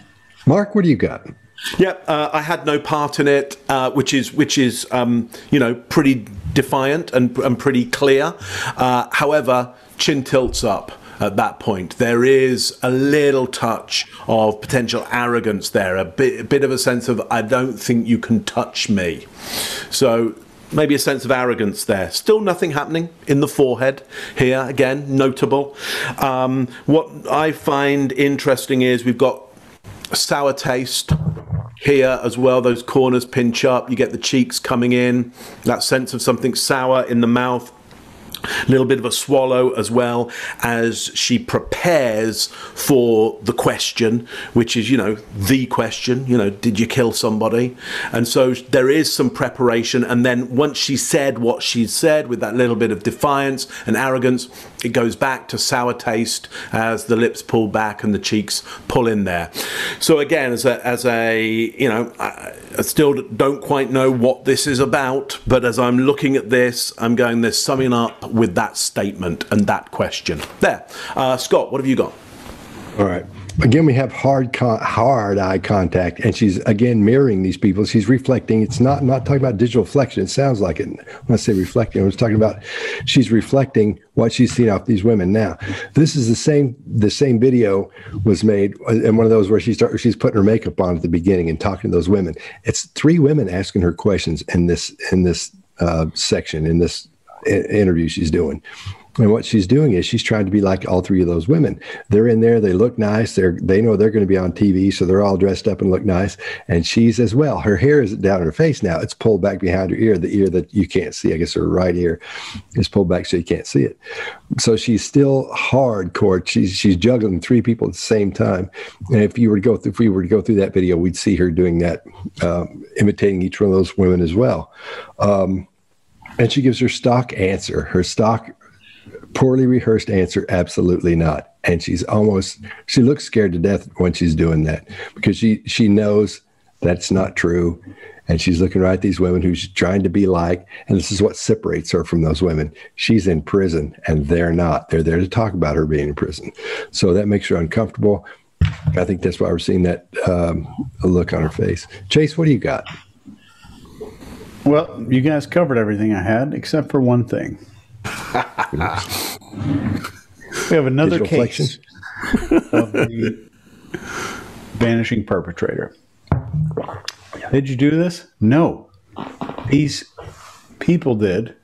Mark, what do you got? Yeah, uh, I had no part in it, uh, which is which is um, you know pretty defiant and, and pretty clear. Uh, however, chin tilts up at that point. There is a little touch of potential arrogance there, a bit, a bit of a sense of, I don't think you can touch me. So maybe a sense of arrogance there. Still nothing happening in the forehead here, again, notable. Um, what I find interesting is we've got sour taste here as well. Those corners pinch up. You get the cheeks coming in. That sense of something sour in the mouth. A little bit of a swallow as well as she prepares for the question, which is, you know, the question, you know, did you kill somebody? And so there is some preparation. And then once she said what she said with that little bit of defiance and arrogance, it goes back to sour taste as the lips pull back and the cheeks pull in there. So again, as a, as a you know, I, I still don't quite know what this is about, but as I'm looking at this, I'm going, there's summing up with that statement and that question. There. Uh, Scott, what have you got? All right. Again, we have hard, con- hard eye contact, and she's again mirroring these people. She's reflecting. It's not not talking about digital reflection. It sounds like it. When I say reflecting, I was talking about she's reflecting what she's seen off these women. Now, this is the same. The same video was made, and one of those where she start, she's putting her makeup on at the beginning and talking to those women. It's three women asking her questions in this in this uh, section in this interview she's doing. And what she's doing is she's trying to be like all three of those women. They're in there, they look nice, they're they know they're going to be on TV, so they're all dressed up and look nice. And she's as well. Her hair is down her face now. It's pulled back behind her ear, the ear that you can't see. I guess her right ear is pulled back so you can't see it. So she's still hardcore. She's she's juggling three people at the same time. And if you were to go through, if we were to go through that video, we'd see her doing that, um, imitating each one of those women as well. Um, and she gives her stock answer. Her stock poorly rehearsed answer absolutely not. And she's almost she looks scared to death when she's doing that because she she knows that's not true. And she's looking right at these women who she's trying to be like. And this is what separates her from those women. She's in prison and they're not. They're there to talk about her being in prison. So that makes her uncomfortable. I think that's why we're seeing that um, look on her face. Chase what do you got Well, you guys covered everything I had except for one thing. we have another Digital case of the vanishing perpetrator. Did you do this? No. These people did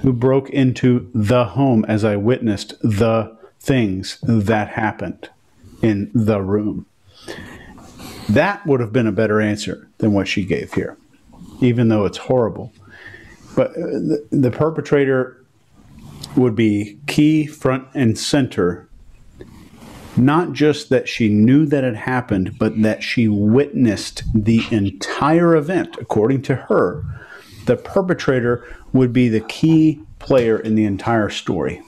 who broke into the home as I witnessed the things that happened in the room. That would have been a better answer than what she gave here, even though it's horrible. But uh, the, the perpetrator would be key front and center. Not just that she knew that it happened, but that she witnessed the entire event. According to her, the perpetrator would be the key player in the entire story.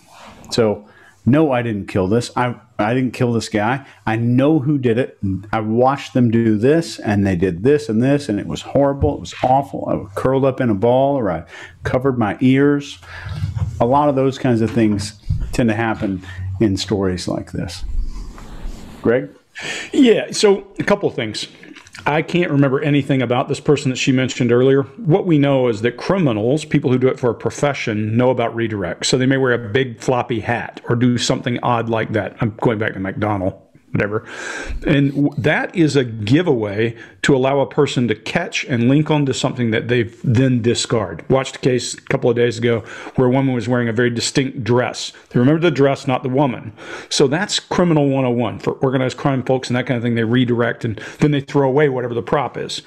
So, no, I didn't kill this. I, I didn't kill this guy. I know who did it. I watched them do this, and they did this and this, and it was horrible. It was awful. I was curled up in a ball, or I covered my ears. A lot of those kinds of things tend to happen in stories like this. Greg? Yeah. So a couple of things. I can't remember anything about this person that she mentioned earlier. What we know is that criminals, people who do it for a profession, know about redirect. So they may wear a big floppy hat or do something odd like that. I'm going back to McDonald, whatever. And that is a giveaway to allow a person to catch and link onto something that they then discard. Watched a case a couple of days ago where a woman was wearing a very distinct dress. They remember the dress, not the woman. So that's criminal 101 for organized crime folks and that kind of thing. They redirect and then they throw away whatever the prop is.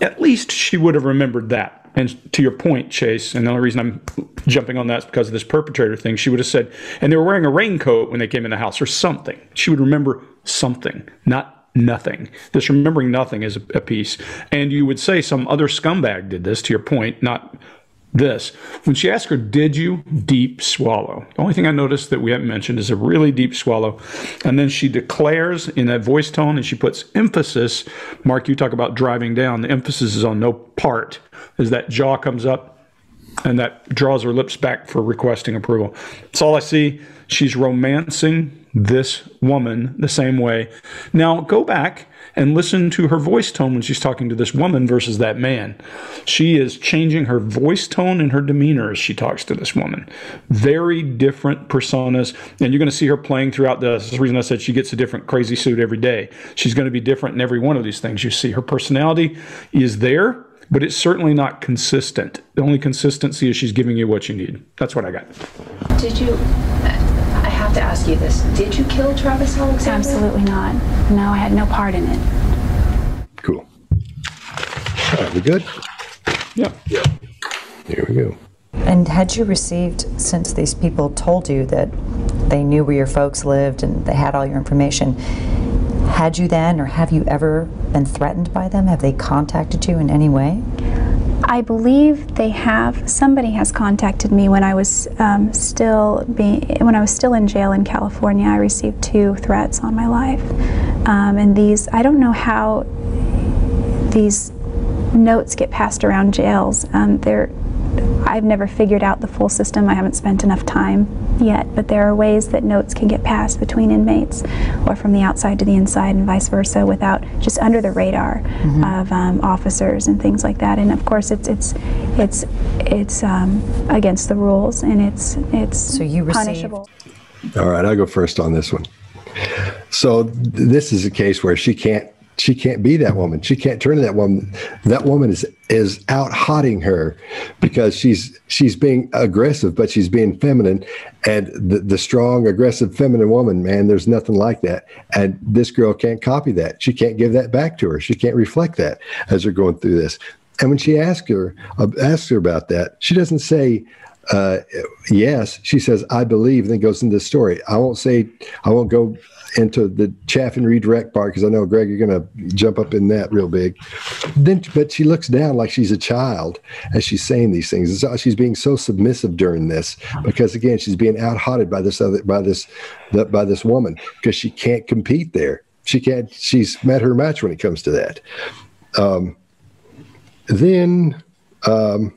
At least she would have remembered that. And to your point, Chase, and the only reason I'm jumping on that is because of this perpetrator thing, she would have said, and they were wearing a raincoat when they came in the house or something. She would remember something, not nothing. This remembering nothing is a, a piece. And you would say some other scumbag did this, to your point, not this. When she asked her, Did you? Deep swallow. The only thing I noticed that we haven't mentioned is a really deep swallow. And then she declares in that voice tone and she puts emphasis. Mark, you talk about driving down. The emphasis is on no part as that jaw comes up and that draws her lips back for requesting approval. That's all I see. She's romancing this woman the same way. Now go back and listen to her voice tone when she's talking to this woman versus that man. She is changing her voice tone and her demeanor as she talks to this woman. Very different personas. And you're going to see her playing throughout this. The reason I said she gets a different crazy suit every day. She's going to be different in every one of these things you see. Her personality is there, but it's certainly not consistent. The only consistency is she's giving you what you need. That's what I got. Did you? I have to ask you this. Did you kill Travis Alexander? Absolutely not. No, I had no part in it. Cool. All right, we good? Yeah. Here we go. And had you received, since these people told you that they knew where your folks lived and they had all your information, had you then or have you ever been threatened by them? Have they contacted you in any way? I believe they have. Somebody has contacted me when I was um, still being when I was still in jail in California. I received two threats on my life, um, and these I don't know how these notes get passed around jails. Um, they're I've never figured out the full system. I haven't spent enough time yet, but there are ways that notes can get passed between inmates or from the outside to the inside and vice versa without just under the radar mm-hmm. of um, officers and things like that. And of course, it's it's it's it's um, against the rules and it's it's so you punishable. Received. All right, I'll go first on this one. So this is a case where she can't she can't be that woman. She can't turn to that woman. That woman is is out hotting her because she's she's being aggressive, but she's being feminine. And the, the strong, aggressive, feminine woman, man, there's nothing like that. And this girl can't copy that. She can't give that back to her. She can't reflect that as they're going through this. And when she asks her uh, asks her about that, she doesn't say, uh, yes, she says, I believe, and then goes into the story. I won't say, I won't go into the chaff and redirect part because I know Greg, you're going to jump up in that real big. Then, but she looks down like she's a child as she's saying these things. She's being so submissive during this because again, she's being out hotted by this other by this by this woman because she can't compete there. She can't. She's met her match when it comes to that. Um, then. Um,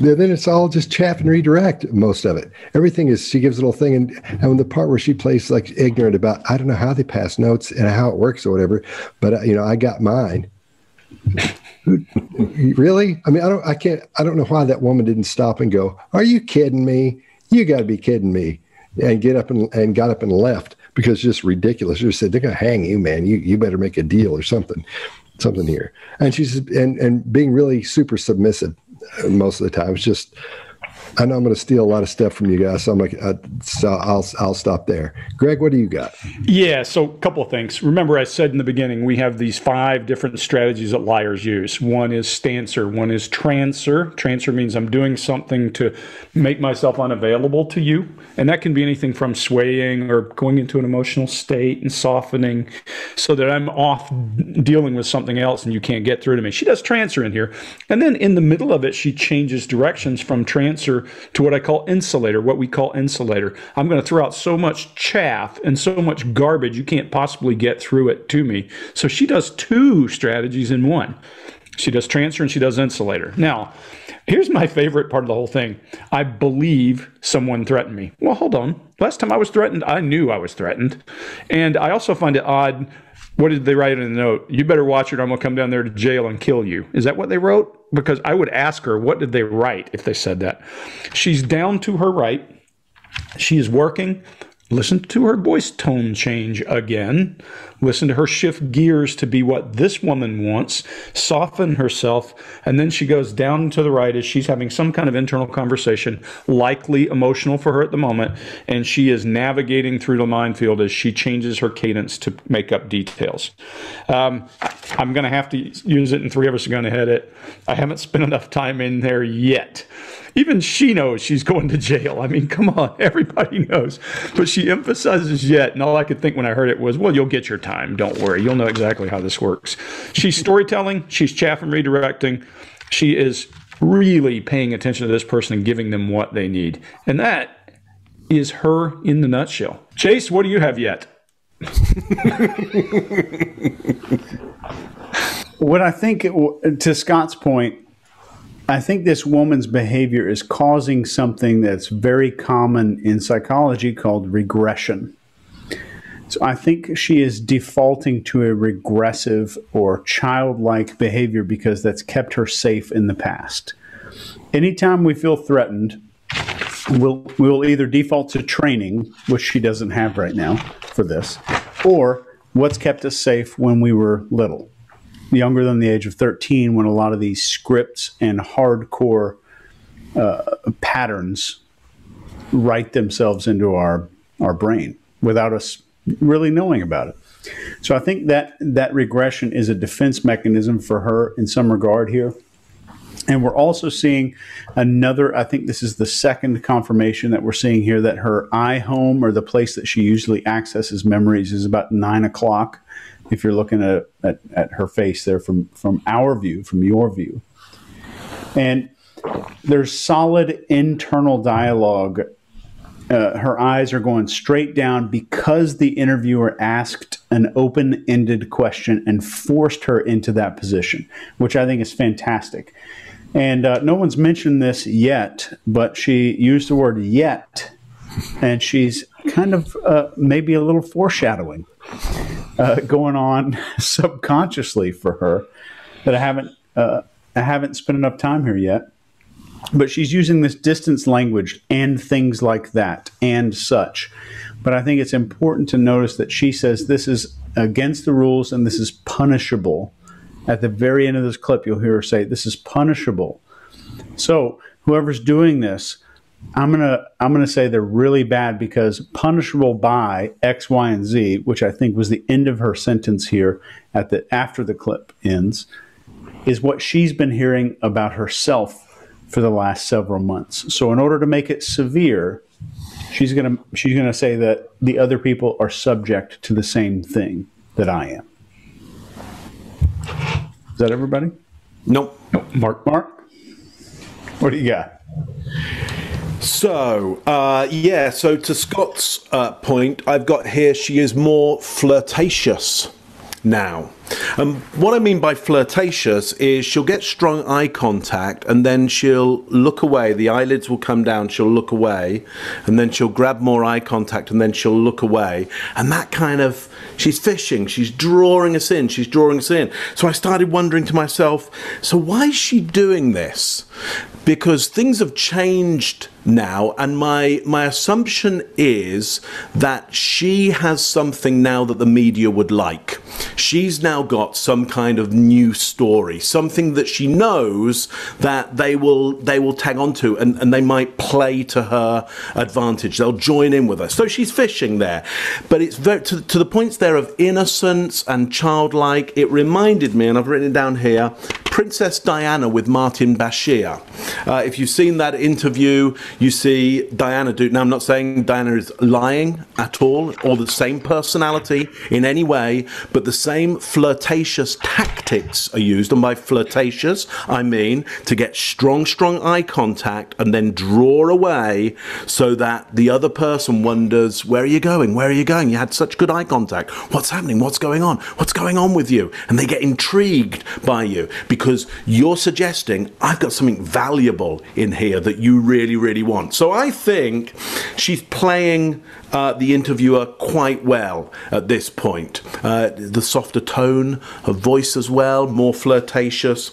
then it's all just chaff and redirect most of it. Everything is she gives a little thing and and the part where she plays like ignorant about i don't know how they pass notes and how it works or whatever but uh, you know i got mine. Really? I mean i don't i can't i don't know why that woman didn't stop and go are you kidding me? You got to be kidding me. And get up and, and got up and left because it's just ridiculous. She said they're going to hang you man. You, you better make a deal or something something here. And she's and and being really super submissive most of the time. It's just I know I'm going to steal a lot of stuff from you guys, so I'm like, uh, so I'll I'll stop there. Greg, what do you got? Yeah, so a couple of things. Remember, I said in the beginning we have these five different strategies that liars use. One is stancer, one is transfer. Transfer means I'm doing something to make myself unavailable to you, and that can be anything from swaying or going into an emotional state and softening, so that I'm off dealing with something else and you can't get through to me. She does transfer in here, and then in the middle of it, she changes directions from to what I call insulator, what we call insulator. I'm going to throw out so much chaff and so much garbage you can't possibly get through it to me. So she does two strategies in one. She does transfer and she does insulator. Now, here's my favorite part of the whole thing. I believe someone threatened me. Well, hold on. Last time I was threatened, I knew I was threatened. And I also find it odd. What did they write in the note? You better watch it. I'm going to come down there to jail and kill you. Is that what they wrote? because I would ask her, what did they write if they said that? She's down to her right. She is working Listen to her voice tone change again. Listen to her shift gears to be what this woman wants, soften herself, and then she goes down to the right as she's having some kind of internal conversation, likely emotional for her at the moment, and she is navigating through the minefield as she changes her cadence to make up details. Um, I'm going to have to use it, and three of us are going to hit it. I haven't spent enough time in there yet. Even she knows she's going to jail. I mean, come on, everybody knows. But she emphasizes yet, and all I could think when I heard it was, well, you'll get your time. Don't worry. You'll know exactly how this works. She's storytelling, she's chaff and redirecting. She is really paying attention to this person and giving them what they need. And that is her in the nutshell. Chase, what do you have yet? what I think, to Scott's point, I think this woman's behavior is causing something that's very common in psychology called regression. So I think she is defaulting to a regressive or childlike behavior because that's kept her safe in the past. Anytime we feel threatened, we'll, we'll either default to training, which she doesn't have right now for this, or what's kept us safe when we were little younger than the age of 13 when a lot of these scripts and hardcore uh, patterns write themselves into our our brain without us really knowing about it. So I think that that regression is a defense mechanism for her in some regard here. And we're also seeing another, I think this is the second confirmation that we're seeing here that her eye home or the place that she usually accesses memories is about nine o'clock. If you're looking at, at, at her face there from, from our view, from your view. And there's solid internal dialogue. Uh, her eyes are going straight down because the interviewer asked an open ended question and forced her into that position, which I think is fantastic. And uh, no one's mentioned this yet, but she used the word yet, and she's kind of uh, maybe a little foreshadowing uh, going on subconsciously for her that I haven't uh, I haven't spent enough time here yet. But she's using this distance language and things like that and such. But I think it's important to notice that she says this is against the rules and this is punishable at the very end of this clip, you'll hear her say, "This is punishable." So whoever's doing this, I'm gonna I'm gonna say they're really bad because punishable by X, Y, and Z, which I think was the end of her sentence here at the after the clip ends, is what she's been hearing about herself for the last several months. So in order to make it severe, she's gonna she's gonna say that the other people are subject to the same thing that I am. Is that everybody? Nope. nope. Mark, Mark, what do you got? So, uh, yeah, so to Scott's uh, point, I've got here she is more flirtatious now. Um, what I mean by flirtatious is she'll get strong eye contact and then she'll look away. The eyelids will come down, she'll look away, and then she'll grab more eye contact and then she'll look away. And that kind of, she's fishing, she's drawing us in, she's drawing us in. So I started wondering to myself, so why is she doing this? Because things have changed now and my my assumption is that she has something now that the media would like she's now got some kind of new story something that she knows that they will they will tag onto and, and they might play to her advantage. They'll join in with her. So she's fishing there. But it's very to, to the points there of innocence and childlike it reminded me and i've written it down here princess diana with martin bashir uh, if you've seen that interview you see Diana do. Now, I'm not saying Diana is lying at all or the same personality in any way, but the same flirtatious tactics are used. And by flirtatious, I mean to get strong, strong eye contact and then draw away so that the other person wonders, Where are you going? Where are you going? You had such good eye contact. What's happening? What's going on? What's going on with you? And they get intrigued by you because you're suggesting, I've got something valuable in here that you really, really want. So I think she's playing uh, the interviewer quite well at this point. Uh, the softer tone, her voice as well, more flirtatious.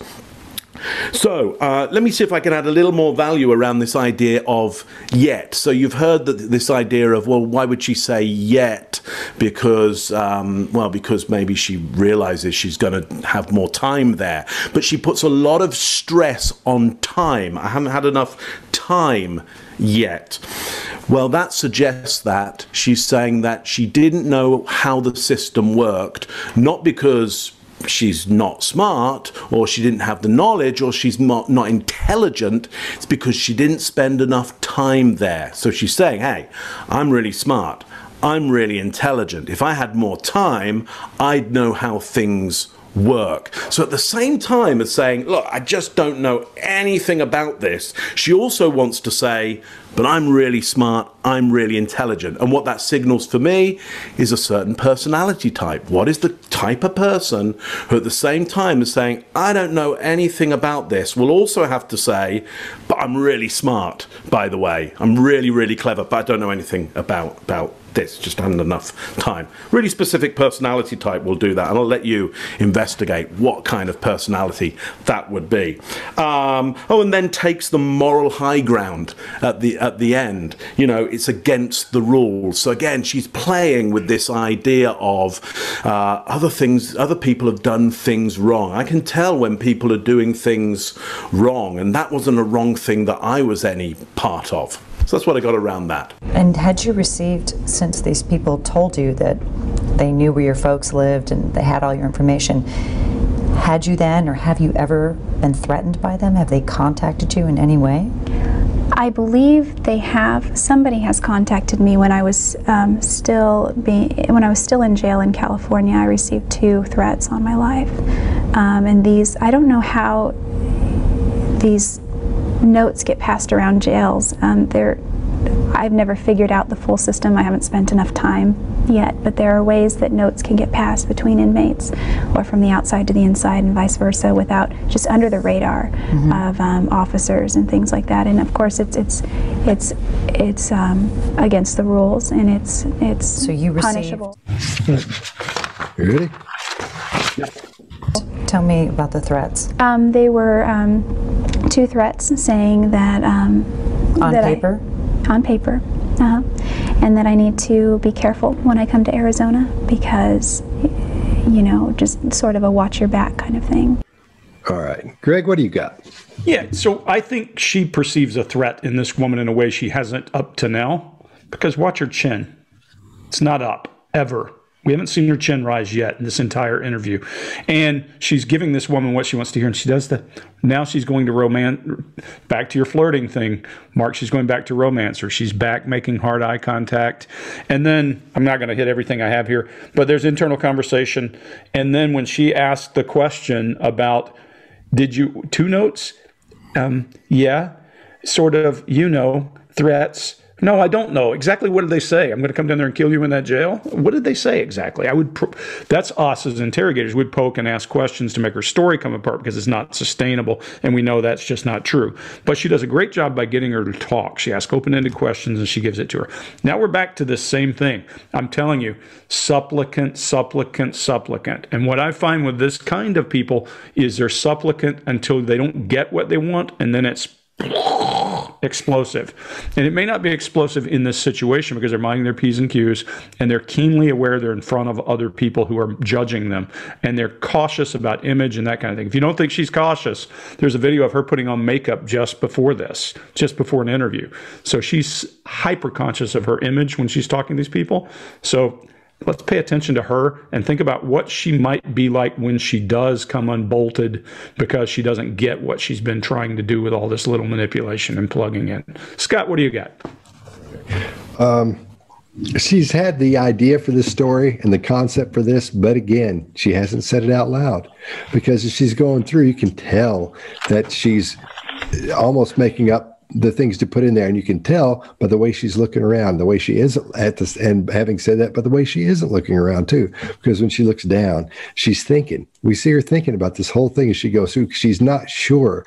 So uh, let me see if I can add a little more value around this idea of yet. So you've heard that this idea of well, why would she say yet? Because um, well, because maybe she realizes she's going to have more time there. But she puts a lot of stress on time. I haven't had enough time yet. Well, that suggests that she's saying that she didn't know how the system worked, not because she's not smart or she didn't have the knowledge or she's not, not intelligent it's because she didn't spend enough time there. So she's saying hey i'm really smart. I'm really intelligent. If i had more time i'd know how things work. So at the same time as saying, look, I just don't know anything about this, she also wants to say, but I'm really smart, I'm really intelligent. And what that signals for me is a certain personality type. What is the type of person who at the same time as saying, I don't know anything about this, will also have to say, but I'm really smart, by the way. I'm really, really clever, but I don't know anything about, about this, just hadn't enough time. Really specific personality type will do that, and I'll let you investigate what kind of personality that would be. Um, oh, and then takes the moral high ground at the at the end. You know, it's against the rules. So again, she's playing with this idea of uh, other things. Other people have done things wrong. I can tell when people are doing things wrong, and that wasn't a wrong thing that I was any part of. So that's what I got around that. And had you received, since these people told you that they knew where your folks lived and they had all your information, had you then or have you ever been threatened by them? Have they contacted you in any way? I believe they have. Somebody has contacted me when I was um, still being when I was still in jail in California. I received two threats on my life, um, and these I don't know how these notes get passed around jails. Um, they're I've never figured out the full system. I haven't spent enough time yet, but there are ways that notes can get passed between inmates or from the outside to the inside and vice versa without just under the radar mm-hmm. of um, officers and things like that. And of course, it's it's it's it's um, against the rules and it's it's so you punishable. You ready? Tell me about the threats. Um, they were um, two threats saying that um, on that paper. I, on paper. Uh-huh. And that I need to be careful when I come to Arizona because, you know, just sort of a watch your back kind of thing. All right. Greg, what do you got? Yeah, so I think she perceives a threat in this woman in a way she hasn't up to now because watch her chin. It's not up ever. We haven't seen her chin rise yet in this entire interview. And she's giving this woman what she wants to hear, and she does that. Now she's going to romance, back to your flirting thing, Mark. She's going back to romance her. She's back making hard eye contact. And then, I'm not going to hit everything I have here, but there's internal conversation. And then when she asked the question about, did you, two notes? Um, yeah, sort of, you know, threats no, I don't know exactly. What did they say? I'm going to come down there and kill you in that jail. What did they say exactly? I would. Pro- that's us as interrogators. We'd poke and ask questions to make her story come apart because it's not sustainable, and we know that's just not true. But she does a great job by getting her to talk. She asks open-ended questions and she gives it to her. Now we're back to this same thing. I'm telling you, supplicant, supplicant, supplicant. And what I find with this kind of people is they're supplicant until they don't get what they want, and then it's explosive. And it may not be explosive in this situation because they're minding their P's and Q's and they're keenly aware they're in front of other people who are judging them and they're cautious about image and that kind of thing. If you don't think she's cautious, there's a video of her putting on makeup just before this, just before an interview. So she's hyper conscious of her image when she's talking to these people. So let's pay attention to her and think about what she might be like when she does come unbolted because she doesn't get what she's been trying to do with all this little manipulation and plugging in. Scott, what do you got? Um, she's had the idea for this story and the concept for this, but again, she hasn't said it out loud because as she's going through, you can tell that she's almost making up the things to put in there, and you can tell by the way she's looking around, the way she isn't at this. And having said that, but the way she isn't looking around too, because when she looks down, she's thinking. We see her thinking about this whole thing as she goes through. She's not sure,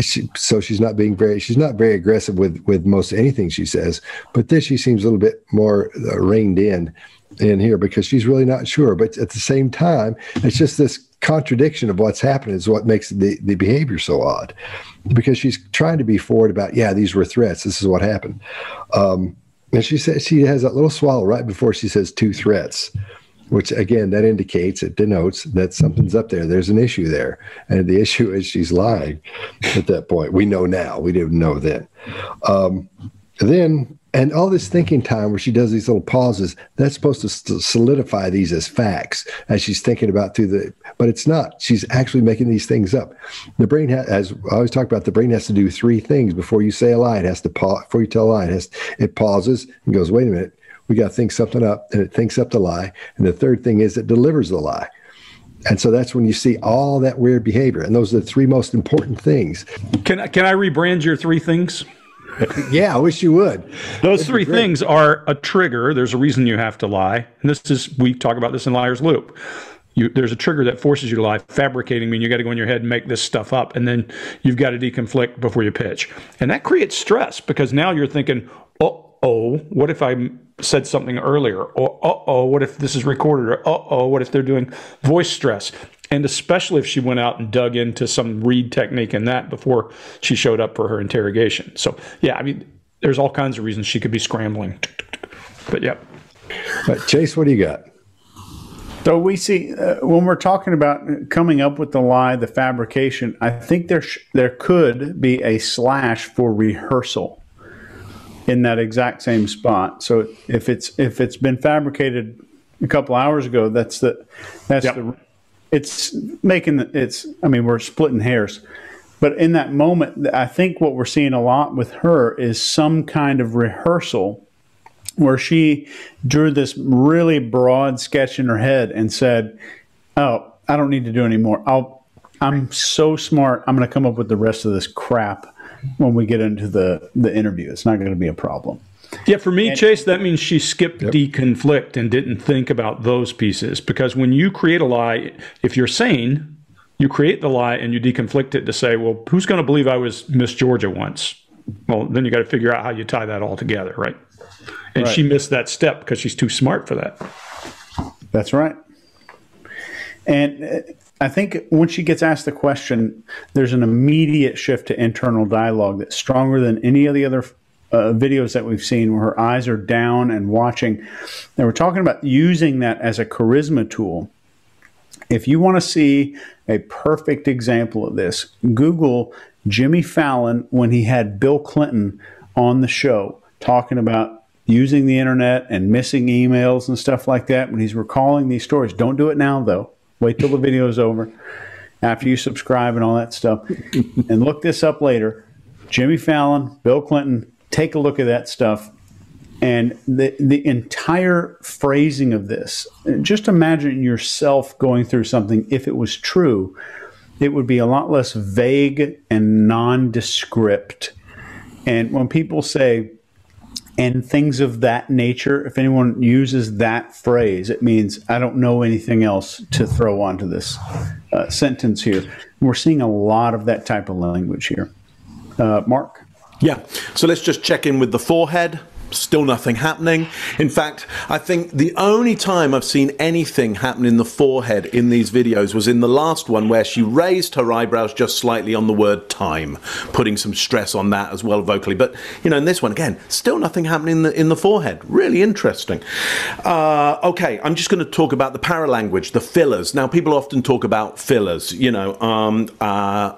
she, so she's not being very. She's not very aggressive with with most anything she says. But this, she seems a little bit more uh, reined in in here because she's really not sure. But at the same time, it's just this contradiction of what's happening is what makes the, the behavior so odd because she's trying to be forward about, yeah, these were threats. This is what happened. Um, and she says she has that little swallow right before she says two threats, which again, that indicates, it denotes that something's up there. There's an issue there. And the issue is she's lying at that point. We know now. We didn't know then. Um, then and all this thinking time where she does these little pauses that's supposed to solidify these as facts as she's thinking about through the but it's not. She's actually making these things up. The brain has as i always talk about the brain has to do three things before you say a lie it has to pause before you tell a lie it has it pauses and goes wait a minute. We got to think something up and it thinks up the lie. And the third thing is it delivers the lie. And so that's when you see all that weird behavior. And those are the three most important things. Can, can i rebrand your three things yeah, I wish you would. Those That'd three things are a trigger. There's a reason you have to lie. And this is, we talk about this in Liar's Loop. You, there's a trigger that forces you to lie. Fabricating means you got to go in your head and make this stuff up, and then you've got to deconflict before you pitch, and that creates stress because now you're thinking, "Oh, oh, what if I said something earlier?" Or "Uh oh, what if this is recorded?" Or "Uh oh, what if they're doing voice stress?" And especially if she went out and dug into some Reid technique in that before she showed up for her interrogation. So, yeah, I mean, there's all kinds of reasons she could be scrambling. But, yeah. But Chase, what do you got? So we see uh, when we're talking about coming up with the lie, the fabrication. I think there sh- there could be a slash for rehearsal in that exact same spot. So if it's if it's been fabricated a couple hours ago, that's the that's yep. the it's making it's i mean we're splitting hairs But in that moment, I think what we're seeing a lot with her is some kind of rehearsal where she drew this really broad sketch in her head and said, "Oh, I don't need to do anymore. I'll I'm so smart. I'm going to come up with the rest of this crap when we get into the the interview. It's not going to be a problem." Yeah, for me, Chase, that means she skipped deconflict and didn't think about those pieces. Because when you create a lie, if you're sane, you create the lie and you deconflict it to say, well, who's going to believe I was Miss Georgia once? Well, then you got to figure out how you tie that all together, right? And Right. she missed that step because she's too smart for that. That's right. And uh, I think when she gets asked the question, there's an immediate shift to internal dialogue that's stronger than any of the other uh, videos that we've seen where her eyes are down and watching. And we're talking about using that as a charisma tool. If you want to see a perfect example of this, Google Jimmy Fallon when he had Bill Clinton on the show talking about using the internet and missing emails and stuff like that when he's recalling these stories. Don't do it now, though. Wait till the video is over after you subscribe and all that stuff. and look this up later. Jimmy Fallon, Bill Clinton, take a look at that stuff. And the, the entire phrasing of this, just imagine yourself going through something if it was true. It would be a lot less vague and nondescript. And when people say, and things of that nature, if anyone uses that phrase, it means I don't know anything else to throw onto this uh, sentence here. We're seeing a lot of that type of language here. Uh, Mark? Yeah. So let's just check in with the forehead. Still nothing happening. In fact, I think the only time I've seen anything happen in the forehead in these videos was in the last one where she raised her eyebrows just slightly on the word time, putting some stress on that as well vocally. But, you know, in this one, again, still nothing happening in the, in the forehead. Really interesting. Uh, okay, I'm just going to talk about the paralanguage, the fillers. Now, people often talk about fillers, you know, um, uh,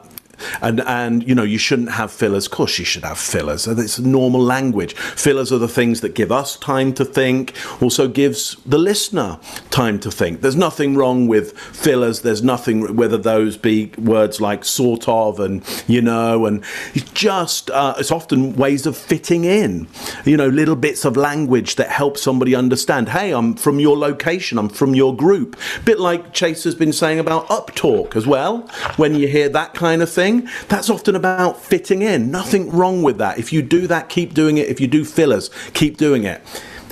and and you know you shouldn't have fillers. Of course, you should have fillers. It's normal language. Fillers are the things that give us time to think. Also gives the listener time to think. There's nothing wrong with fillers. There's nothing whether those be words like sort of and you know and it's just uh, it's often ways of fitting in. You know, little bits of language that help somebody understand. Hey, I'm from your location. I'm from your group. Bit like Chase has been saying about up talk as well. When you hear that kind of thing, that's often about fitting in. Nothing wrong with that. If you do that, keep doing it. If you do fillers, keep doing it.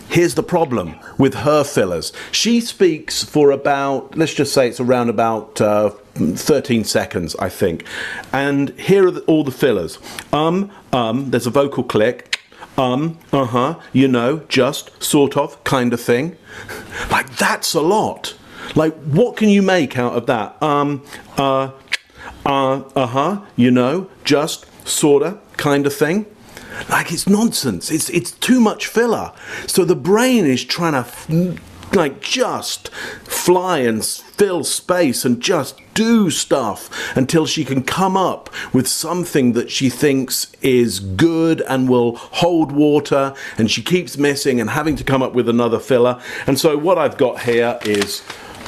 Here's the problem with her fillers. She speaks for about, let's just say it's around about uh, 13 seconds, I think. And here are the, all the fillers. Um, um, there's a vocal click. Um, uh huh, you know, just, sort of, kind of thing. Like, that's a lot. Like, what can you make out of that? Um, uh, uh, uh-huh, you know, just, sorta, kind of thing. Like it's nonsense. It's it's too much filler. So the brain is trying to like just fly and fill space and just do stuff until she can come up with something that she thinks is good and will hold water and she keeps missing and having to come up with another filler. And so what I've got here is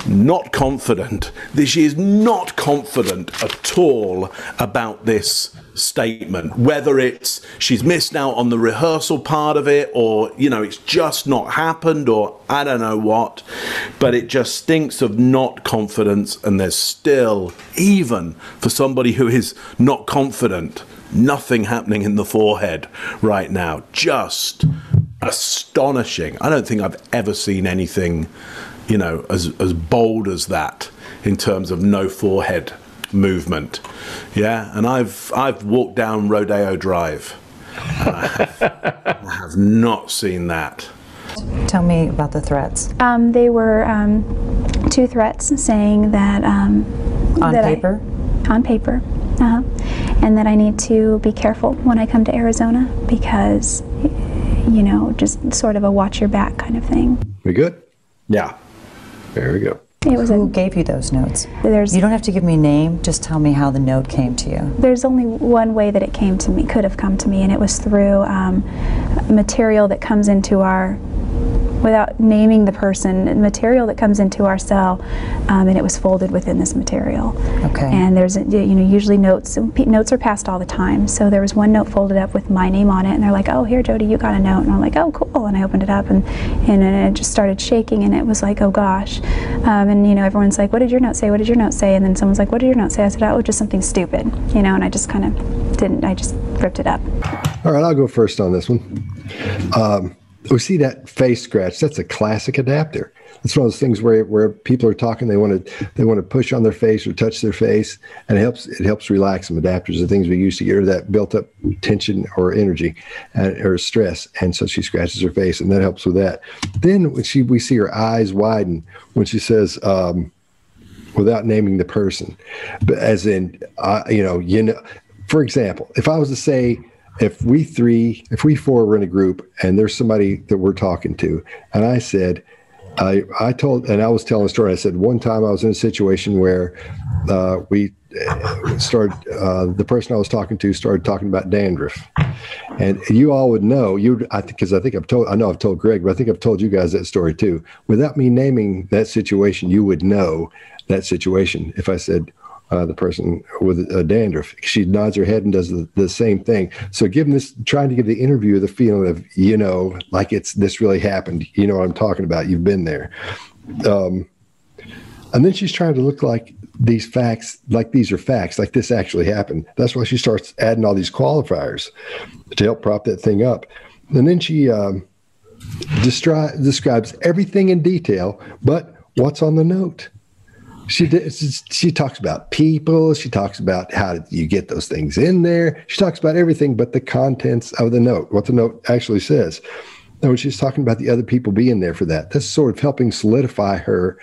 not confident. She is not confident at all about this statement. Whether it's she's missed out on the rehearsal part of it, or you know, it's just not happened, or I don't know what. But it just stinks of not confidence, and there's still, even for somebody who is not confident, nothing happening in the forehead right now. Just astonishing. I don't think I've ever seen anything, you know, as as bold as that in terms of no forehead movement. Yeah, and I've I've walked down Rodeo Drive. And I have, I have not seen that. Tell me about the threats. Um, they were um, two threats saying that um, On that I- paper? on paper, uh-huh. and that I need to be careful when I come to Arizona because, you know, just sort of a watch your back kind of thing. We good? Yeah. There we go. It was Who a, gave you those notes? there's You don't have to give me a name, just tell me how the note came to you. there's only one way that it came to me, could have come to me, and it was through um, material that comes into our without naming the person, material that comes into our cell, um, and it was folded within this material. Okay. And there's, a, you know, usually notes, notes are passed all the time. So there was one note folded up with my name on it, and they're like, oh, here, Jodi, you got a note. And I'm like, oh, cool. And I opened it up, and, and it just started shaking, and it was like, oh, gosh. Um, and, you know, everyone's like, what did your note say? What did your note say? And then someone's like, what did your note say? I said, oh, just something stupid, you know, and I just kind of didn't, I just ripped it up. All right, I'll go first on this one. Um, we see that face scratch. That's a classic adapter. It's one of those things where where people are talking, they want to they want to push on their face or touch their face, and it helps it helps relax them. Adapters are things we use to get rid of that built up tension or energy and, or stress. And so she scratches her face, and that helps with that. Then when she we see her eyes widen when she says. Um, without naming the person, but as in, uh, you know, you know, for example, if I was to say, if we three, if we four were in a group and there's somebody that we're talking to, and I said, I, I told, and I was telling a story. I said one time I was in a situation where uh, we uh, started, uh, the person I was talking to started talking about dandruff, and you all would know. You, I think, because I think I've told, I know I've told Greg, but I think I've told you guys that story too. Without me naming that situation, you would know that situation. If I said, uh, the person with a dandruff. She nods her head and does the, the same thing. So, giving this, trying to give the interviewer the feeling of, you know, like it's this really happened. You know what I'm talking about. You've been there. Um, and then she's trying to look like these facts, like these are facts, like this actually happened. That's why she starts adding all these qualifiers to help prop that thing up. And then she um, destri- describes everything in detail, but what's on the note? She she talks about people. She talks about how you get those things in there. She talks about everything but the contents of the note, what the note actually says. And when she's talking about the other people being there for that, that's sort of helping solidify her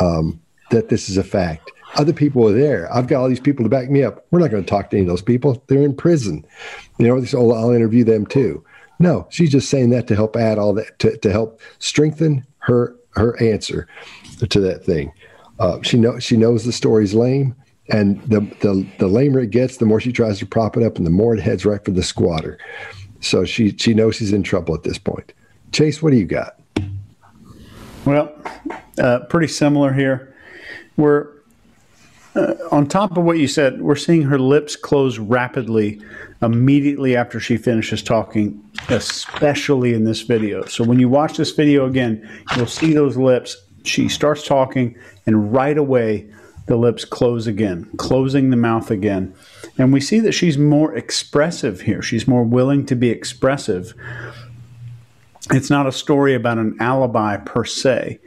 um, that this is a fact. Other people are there. I've got all these people to back me up. We're not going to talk to any of those people. They're in prison. You know, so I'll interview them too. No, she's just saying that to help add all that to, to help strengthen her her answer to that thing. Uh, she knows she knows the story's lame, and the, the the lamer it gets, the more she tries to prop it up, and the more it heads right for the squatter. So she she knows she's in trouble at this point. Chase, what do you got? Well, uh, pretty similar here. We're uh, on top of what you said. We're seeing her lips close rapidly immediately after she finishes talking, especially in this video. So when you watch this video again, you'll see those lips she starts talking, and right away the lips close again, closing the mouth again. And we see that she's more expressive here. She's more willing to be expressive. It's not a story about an alibi per se,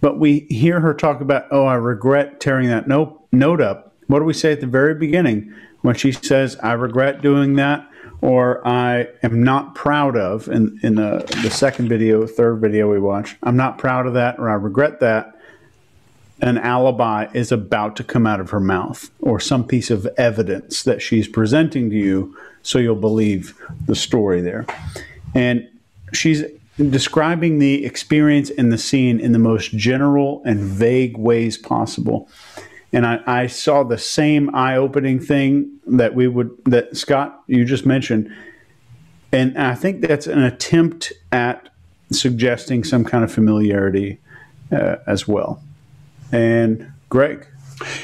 but we hear her talk about, oh, I regret tearing that note, note up. What do we say at the very beginning when she says, I regret doing that? Or I am not proud of in, in the, the second video, third video we watch, I'm not proud of that or I regret that, an alibi is about to come out of her mouth or some piece of evidence that she's presenting to you so you'll believe the story there. And she's describing the experience in the scene in the most general and vague ways possible and I, I saw the same eye-opening thing that we would that Scott you just mentioned, and I think that's an attempt at suggesting some kind of familiarity uh, as well. And Greg,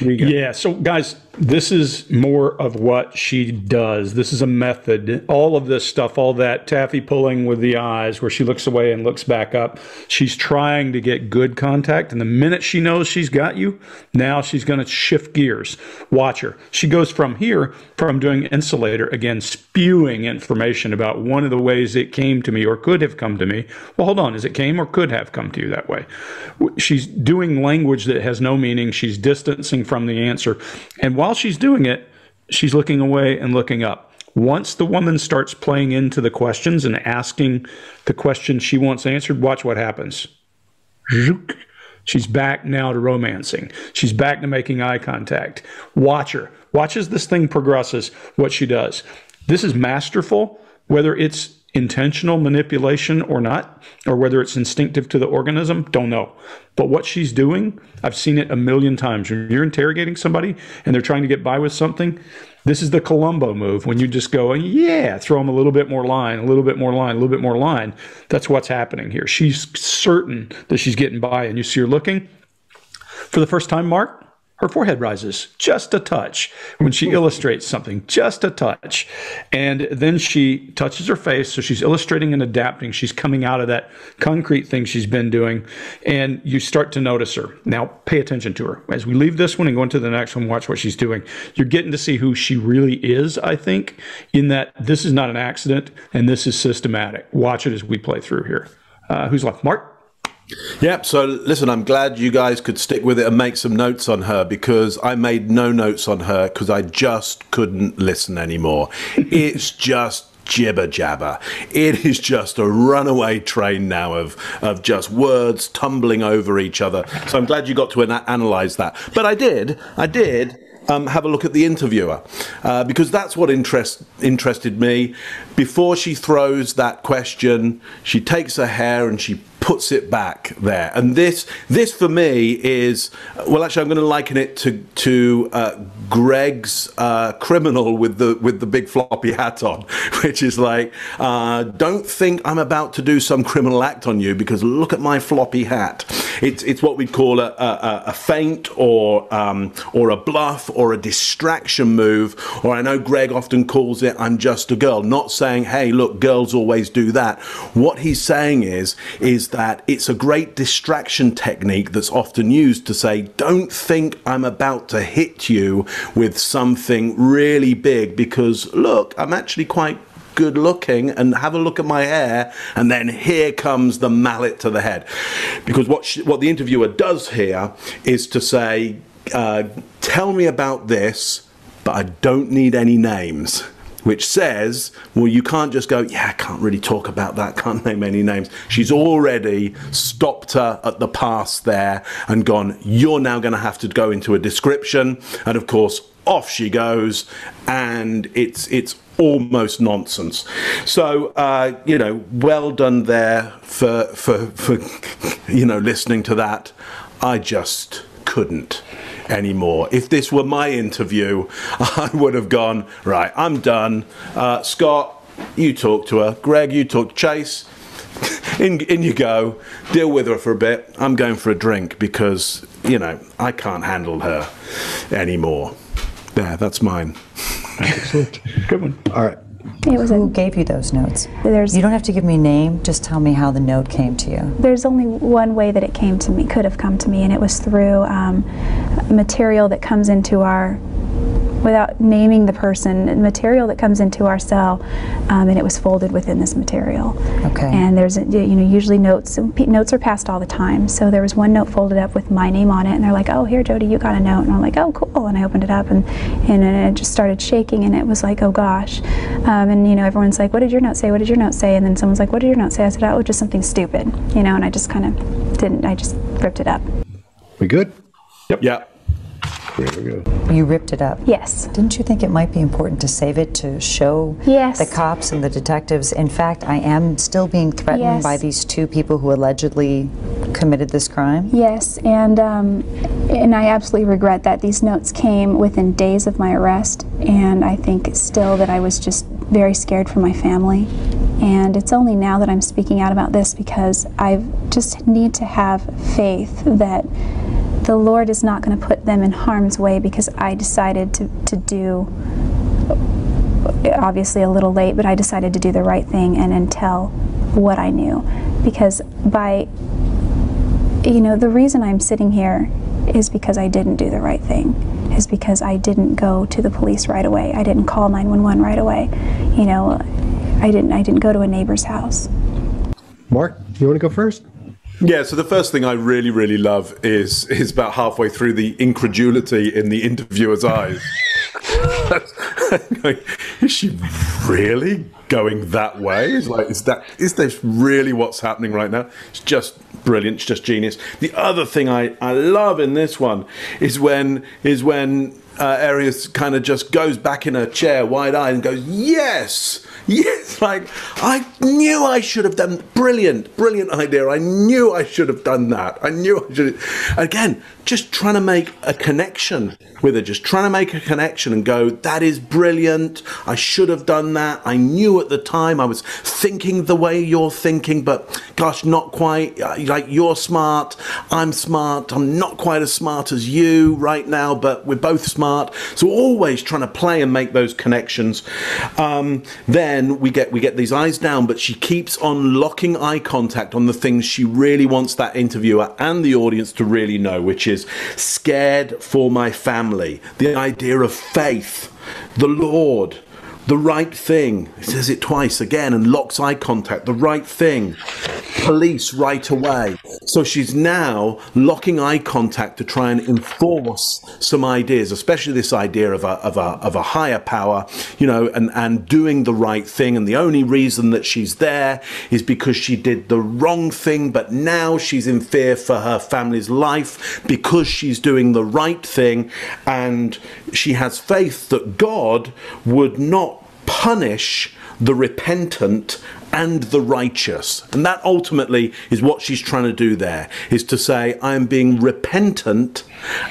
yeah. So, guys, this is more of what she does. This is a method. All of this stuff, all that taffy pulling with the eyes, where she looks away and looks back up, she's trying to get good contact. And the minute she knows she's got you, now she's going to shift gears. Watch her. She goes from here, from doing insulator, again, spewing information about one of the ways it came to me or could have come to me. Well, hold on. Is it came or could have come to you that way? She's doing language that has no meaning. She's distancing from the answer. And while she's doing it, she's looking away and looking up. Once the woman starts playing into the questions and asking the questions she wants answered, watch what happens. She's back now to romancing. She's back to making eye contact. Watch her. Watch as this thing progresses, what she does. This is masterful, whether it's intentional manipulation or not, or whether it's instinctive to the organism, don't know. But what she's doing, I've seen it a million times. When you're interrogating somebody and they're trying to get by with something, this is the Columbo move. When you just go, yeah, throw them a little bit more line, a little bit more line, a little bit more line. That's what's happening here. She's certain that she's getting by, and you see her looking. For the first time, Mark, her forehead rises just a touch when she illustrates something, just a touch. And then she touches her face. So she's illustrating and adapting. She's coming out of that concrete thing she's been doing. And you start to notice her. Now, pay attention to her. As we leave this one and go into the next one, watch what she's doing. You're getting to see who she really is, I think, in that this is not an accident and this is systematic. Watch it as we play through here. Uh, who's left? Mark? Yep. So listen, I'm glad you guys could stick with it and make some notes on her because I made no notes on her because I just couldn't listen anymore. it's just jibber jabber. It is just a runaway train now of of just words tumbling over each other. So I'm glad you got to ana- analyze that. But I did. I did. Um, have a look at the interviewer uh, because that's what interest, interested me. Before she throws that question, she takes her hair and she puts it back there. And this, this for me is, well, actually, I'm going to liken it to to uh, Greg's uh, criminal with the with the big floppy hat on, which is like, uh, don't think I'm about to do some criminal act on you because look at my floppy hat. It's it's what we'd call a, a, a feint or um, or a bluff or a distraction move. Or I know Greg often calls it, I'm just a girl. Not saying, hey, look, girls always do that. What he's saying is is that it's a great distraction technique that's often used to say, don't think I'm about to hit you with something really big because look, I'm actually quite good looking and have a look at my hair and then here comes the mallet to the head. Because what she, what the interviewer does here is to say uh, tell me about this but I don't need any names which says, well, you can't just go, yeah, I can't really talk about that, can't name any names. She's already stopped her at the pass there and gone, you're now going to have to go into a description. And of course, off she goes, and it's it's almost nonsense. So uh, you know, well done there for for for you know listening to that. I just couldn't anymore. If this were my interview, I would have gone, right, I'm done. Uh, Scott, you talk to her. Greg, you talk to Chase. in, in you go. Deal with her for a bit. I'm going for a drink because, you know, I can't handle her anymore. There, that's mine. Excellent. Good one. All right. It was Who a, gave you those notes? there's You don't have to give me a name, just tell me how the note came to you. there's only one way that it came to me, could have come to me, and it was through um, material that comes into our, without naming the person, material that comes into our cell, um, and it was folded within this material. Okay. And there's, a, you know, usually notes, notes are passed all the time. So there was one note folded up with my name on it, and they're like, "Oh, here, Jodi, you got a note," and I'm like, "Oh, cool," and I opened it up, and and then it just started shaking, and it was like, "Oh gosh," um, and you know, everyone's like, "What did your note say? What did your note say?" And then someone's like, "What did your note say?" I said, "Oh, just something stupid," you know, and I just kind of didn't. I just ripped it up. We good? Yep. Yeah. There we go. You ripped it up. Yes. Didn't you think it might be important to save it to show Yes. the cops and the detectives? In fact, I am still being threatened Yes. by these two people who allegedly committed this crime. Yes, and um, and I absolutely regret that these notes came within days of my arrest, and I think still that I was just very scared for my family. And it's only now that I'm speaking out about this because I just need to have faith that the Lord is not going to put them in harm's way because I decided to, to do obviously a little late, but I decided to do the right thing and, and tell what I knew. Because by, you know, the reason I'm sitting here is because I didn't do the right thing, is because I didn't go to the police right away. I didn't call 911 right away. You know, I didn't, I didn't go to a neighbor's house. Mark, do you want to go first? Yeah, so the first thing I really, really love is is about halfway through the incredulity in the interviewer's eyes. Is she really going that way? Is like, is that is this really what's happening right now? It's just brilliant, it's just genius. The other thing I, I love in this one is when is when uh, Arias kind of just goes back in her chair, wide eyed, and goes, "Yes." Yes, like I knew I should have done brilliant, brilliant idea. I knew I should have done that. I knew I should. Again, just trying to make a connection with her, just trying to make a connection and go, that is brilliant. I should have done that. I knew at the time I was thinking the way you're thinking, but gosh, not quite. Uh, Like you're smart, I'm smart. I'm not quite as smart as you right now, but we're both smart. So always trying to play and make those connections. Um, then we get we get these eyes down, but she keeps on locking eye contact on the things she really wants that interviewer and the audience to really know, which is scared for my family, the idea of faith, the Lord, the right thing. He says it twice again and locks eye contact, the right thing. Police right away. So she's now locking eye contact to try and enforce some ideas, especially this idea of a, of a, of a higher power, you know, and, and doing the right thing. And the only reason that she's there is because she did the wrong thing, but now she's in fear for her family's life because she's doing the right thing. And she has faith that God would not punish the repentant and the righteous. And that ultimately is what she's trying to do there, is to say, I am being repentant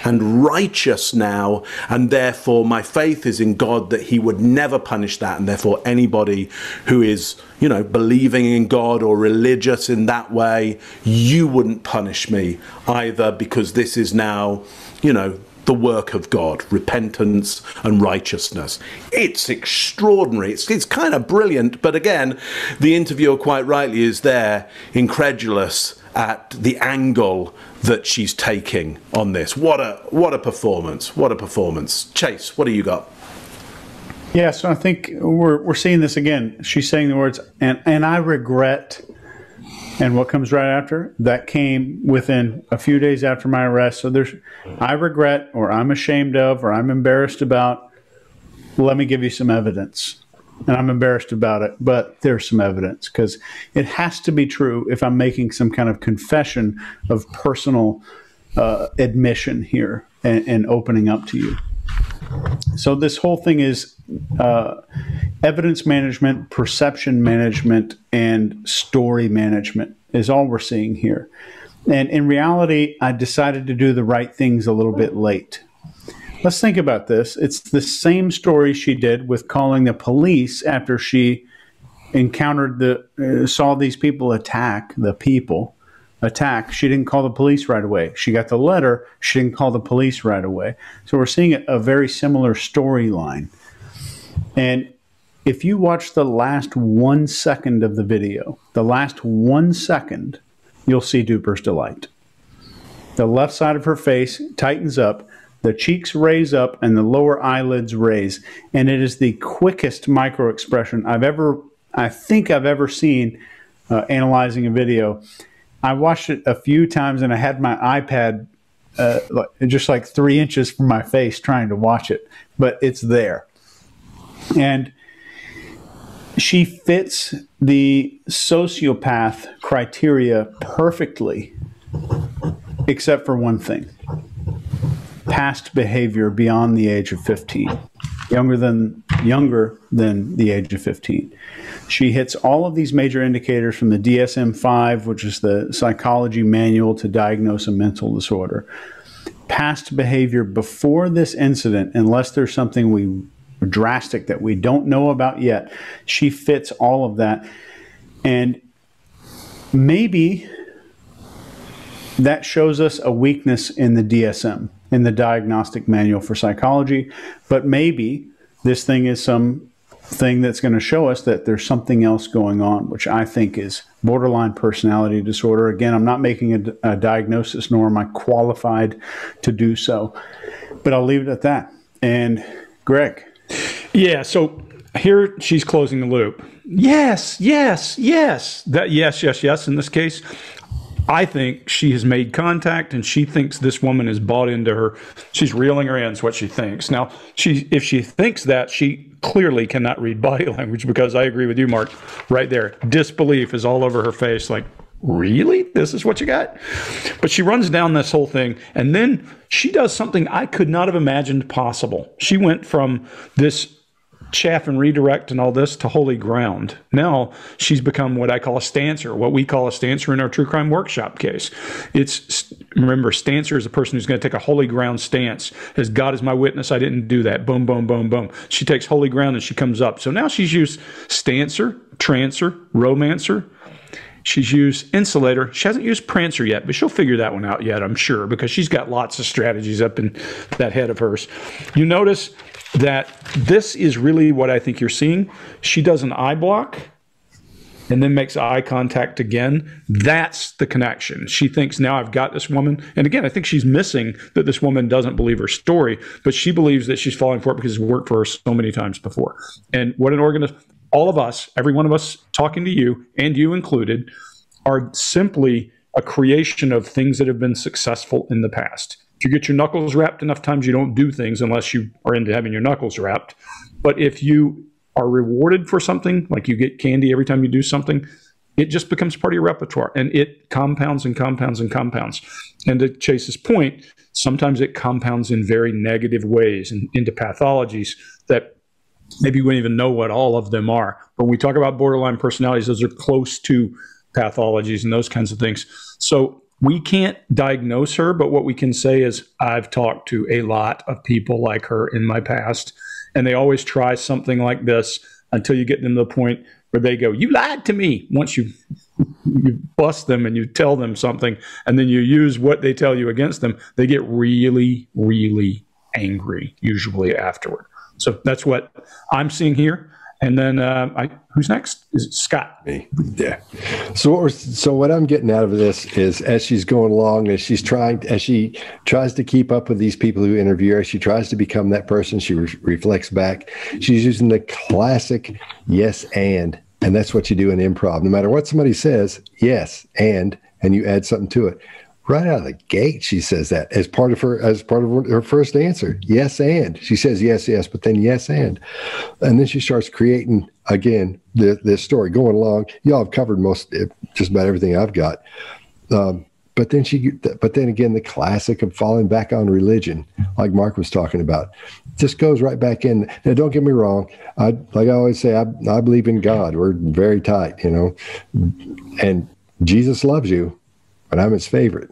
and righteous now, and therefore my faith is in God that He would never punish that, and therefore anybody who is, you know, believing in God or religious in that way, you wouldn't punish me either, because this is now, you know, the work of God, repentance and righteousness. It's extraordinary. It's, it's kind of brilliant. But again, the interviewer quite rightly is there, incredulous at the angle that she's taking on this. What a what a performance! What a performance! Chase, what do you got? Yeah, so I think we're we're seeing this again. She's saying the words, and and I regret. And what comes right after? That came within a few days after my arrest. So there's, I regret, or I'm ashamed of, or I'm embarrassed about. Let me give you some evidence. And I'm embarrassed about it, but there's some evidence because it has to be true if I'm making some kind of confession of personal uh, admission here and, and opening up to you. So this whole thing is uh, evidence management, perception management, and story management is all we're seeing here. And in reality, I decided to do the right things a little bit late. Let's think about this. It's the same story she did with calling the police after she encountered the uh, saw these people attack the people attack, she didn't call the police right away. She got the letter, she didn't call the police right away. So we're seeing a, very similar storyline. And if you watch the last one second of the video, the last one second, you'll see Duper's delight. The left side of her face tightens up, the cheeks raise up, and the lower eyelids raise. And it is the quickest micro expression I've ever, I think I've ever seen uh, analyzing a video. I watched it a few times and I had my iPad uh, just like three inches from my face trying to watch it, but it's there. And she fits the sociopath criteria perfectly, except for one thing past behavior beyond the age of 15 younger than younger than the age of 15 she hits all of these major indicators from the DSM-5 which is the psychology manual to diagnose a mental disorder. Past behavior before this incident unless there's something we drastic that we don't know about yet she fits all of that. And maybe that shows us a weakness in the DSM, in the Diagnostic Manual for Psychology. But maybe this thing is some thing that's going to show us that there's something else going on, which I think is borderline personality disorder. Again, I'm not making a, a diagnosis, nor am I qualified to do so. But I'll leave it at that. And Greg. Yeah, so here she's closing the loop. Yes, yes, yes. That yes, yes, yes in this case. I think she has made contact and she thinks this woman is bought into her. She's reeling her in, is what she thinks. Now, she if she thinks that, she clearly cannot read body language because I agree with you, Mark, right there. Disbelief is all over her face, like, really? This is what you got? But she runs down this whole thing and then she does something I could not have imagined possible. She went from this chaff and redirect and all this to holy ground. Now she's become what I call a stancer, what we call a stancer in our true crime workshop case. It's remember, stancer is a person who's going to take a holy ground stance. As God is my witness, I didn't do that. Boom, boom, boom, boom. She takes holy ground and she comes up. So now she's used stancer, trancer, romancer. She's used insulator. She hasn't used prancer yet, but she'll figure that one out yet, I'm sure, because she's got lots of strategies up in that head of hers. You notice that this is really what I think you're seeing. She does an eye block and then makes eye contact again. That's the connection. She thinks now I've got this woman. And again, I think she's missing that this woman doesn't believe her story, but she believes that she's falling for it because it's worked for her so many times before. And what an organism, all of us, every one of us talking to you, and you included, are simply a creation of things that have been successful in the past. If you get your knuckles wrapped enough times, you don't do things unless you are into having your knuckles wrapped. But if you are rewarded for something, like you get candy every time you do something, it just becomes part of your repertoire and it compounds and compounds and compounds. And to Chase's point, sometimes it compounds in very negative ways and into pathologies that maybe we wouldn't even know what all of them are. But when we talk about borderline personalities, those are close to pathologies and those kinds of things. So we can't diagnose her, but what we can say is I've talked to a lot of people like her in my past, and they always try something like this until you get them to the point where they go, "You lied to me." Once you you bust them and you tell them something, and then you use what they tell you against them, they get really, really angry. Usually afterward. So that's what I'm seeing here. And then uh, I, who's next? Is it Scott? Me. Yeah. So what we're, so what I'm getting out of this is as she's going along, as she's trying, as she tries to keep up with these people who interview her, she tries to become that person. She re- reflects back. She's using the classic yes and, and that's what you do in improv. No matter what somebody says, yes and, and you add something to it right out of the gate she says that as part of her as part of her first answer yes and. She says yes yes but then yes and. And then she starts creating again the, this story going along. Y'all have covered most just about everything i've got. Um, but then she but then again the classic of falling back on religion like mark was talking about just goes right back in. Now don't get me wrong. I like i always say i, I believe in god. We're very tight you know. And jesus loves you but I'm his favorite.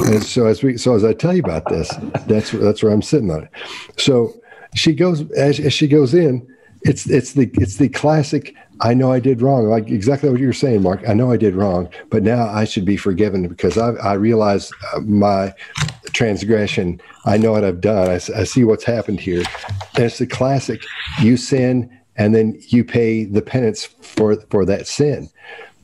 And so as we so as I tell you about this, that's that's where I'm sitting on it. So she goes as, as she goes in. It's it's the it's the classic. I know I did wrong. Like exactly what you're saying, Mark. I know I did wrong, but now I should be forgiven because I I realize uh, my transgression. I know what I've done. I, I see what's happened here. And it's the classic. You sin, and then you pay the penance for for that sin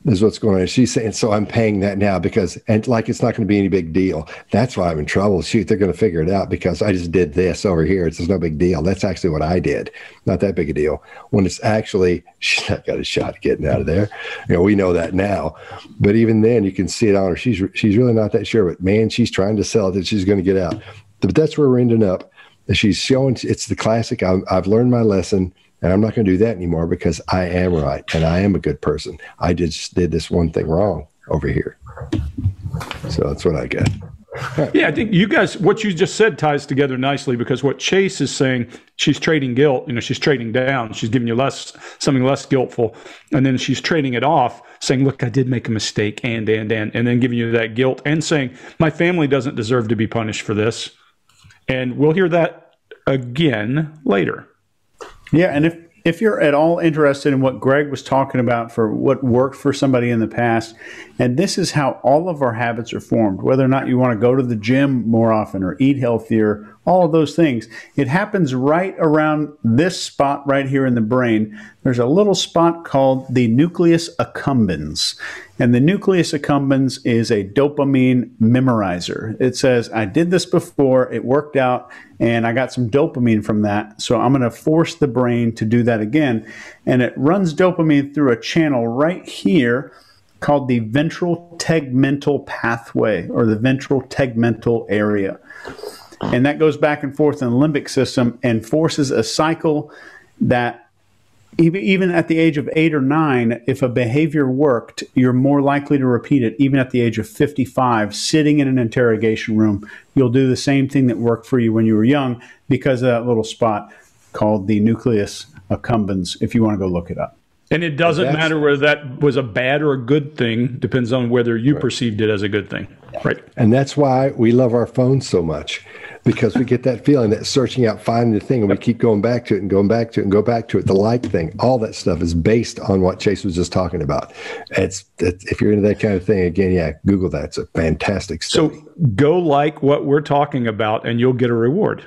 is what's going on. She's saying, so I'm paying that now because, and like it's not going to be any big deal. That's why I'm in trouble. Shoot, they're going to figure it out because I just did this over here. It's, it's no big deal. That's actually what I did. Not that big a deal. When it's actually, she's not got a shot getting out of there. You know, we know that now. But even then, you can see it on her. She's she's really not that sure. But man, she's trying to sell it that she's going to get out. But that's where we're ending up. She's showing it's the classic. I've, I've learned my lesson and I'm not going to do that anymore because I am right and I am a good person. I just did this one thing wrong over here. So that's what I get. Right. Yeah, I think you guys, what you just said ties together nicely because what Chase is saying, she's trading guilt. You know, she's trading down. She's giving you less, something less guiltful, and then she's trading it off, saying, "Look, I did make a mistake," and and and, and then giving you that guilt and saying, "My family doesn't deserve to be punished for this," and we'll hear that again later. Yeah, and if if you're at all interested in what Greg was talking about for what worked for somebody in the past, and this is how all of our habits are formed, whether or not you want to go to the gym more often or eat healthier, all of those things, it happens right around this spot right here in the brain. There's a little spot called the nucleus accumbens. And the nucleus accumbens is a dopamine memorizer. It says, I did this before, it worked out, and I got some dopamine from that. So I'm going to force the brain to do that again. And it runs dopamine through a channel right here called the ventral tegmental pathway or the ventral tegmental area. And that goes back and forth in the limbic system and forces a cycle that even at the age of eight or nine, if a behavior worked, you're more likely to repeat it. Even at the age of 55, sitting in an interrogation room, you'll do the same thing that worked for you when you were young because of that little spot. called the nucleus accumbens. If you want to go look it up. And it doesn't That's- matter whether that was a bad or a good thing, depends on whether you perceived it as a good thing. Right. And that's why we love our phones so much because we get that feeling that searching out, finding the thing, and we keep going back to it and going back to it and go back to it. The like thing, all that stuff is based on what Chase was just talking about. It's, it's if you're into that kind of thing, again, yeah, Google that. It's a fantastic So go like what we're talking about and you'll get a reward.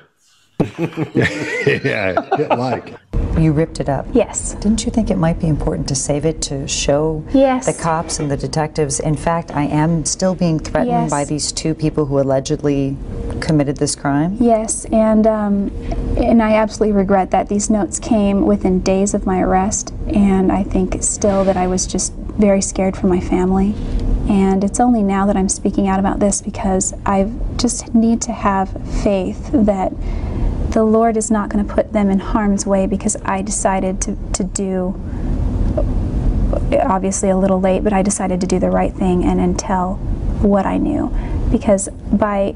yeah, hit like. You ripped it up. Yes. Didn't you think it might be important to save it to show Yes. the cops and the detectives? In fact, I am still being threatened Yes. by these two people who allegedly committed this crime. Yes, and um, and I absolutely regret that these notes came within days of my arrest, and I think still that I was just very scared for my family. And it's only now that I'm speaking out about this because I just need to have faith that the Lord is not going to put them in harm's way because I decided to, to do obviously a little late, but I decided to do the right thing and, and tell what I knew. Because by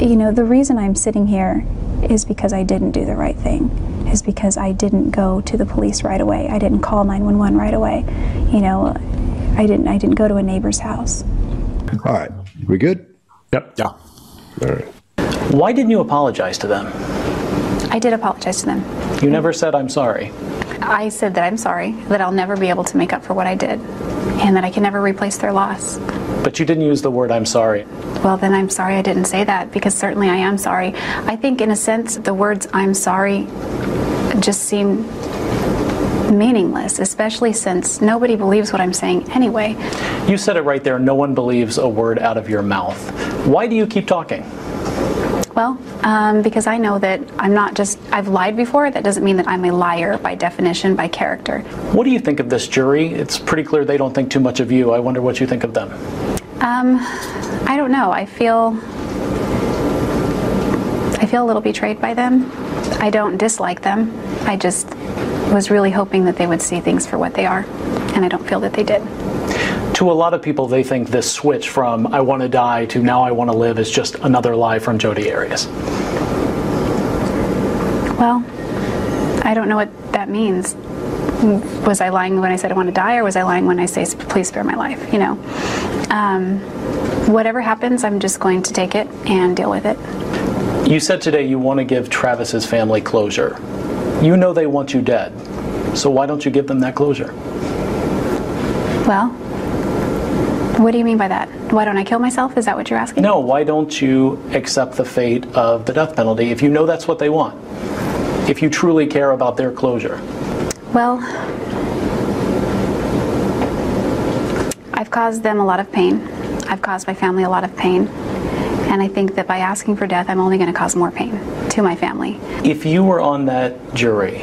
you know, the reason I'm sitting here is because I didn't do the right thing. Is because I didn't go to the police right away. I didn't call 911 right away. You know, I didn't I didn't go to a neighbor's house. All right, we good? Yep. Yeah. All right. Why didn't you apologize to them? I did apologize to them. You never said, I'm sorry. I said that I'm sorry, that I'll never be able to make up for what I did, and that I can never replace their loss. But you didn't use the word, I'm sorry. Well, then I'm sorry I didn't say that because certainly I am sorry. I think, in a sense, the words I'm sorry just seem meaningless, especially since nobody believes what I'm saying anyway. You said it right there. No one believes a word out of your mouth. Why do you keep talking? Well, um, because I know that I'm not just, I've lied before. That doesn't mean that I'm a liar by definition, by character. What do you think of this jury? It's pretty clear they don't think too much of you. I wonder what you think of them. Um, I don't know. I feel, I feel a little betrayed by them. I don't dislike them. I just was really hoping that they would see things for what they are, and I don't feel that they did. To a lot of people, they think this switch from I want to die to now I want to live is just another lie from Jodi Arias. Well, I don't know what that means. Was I lying when I said I want to die, or was I lying when I say please spare my life? You know, um, whatever happens, I'm just going to take it and deal with it. You said today you want to give Travis's family closure. You know they want you dead. So why don't you give them that closure? Well, what do you mean by that? Why don't I kill myself? Is that what you're asking? No, why don't you accept the fate of the death penalty if you know that's what they want? If you truly care about their closure. Well, I've caused them a lot of pain. I've caused my family a lot of pain. And I think that by asking for death, I'm only going to cause more pain to my family. If you were on that jury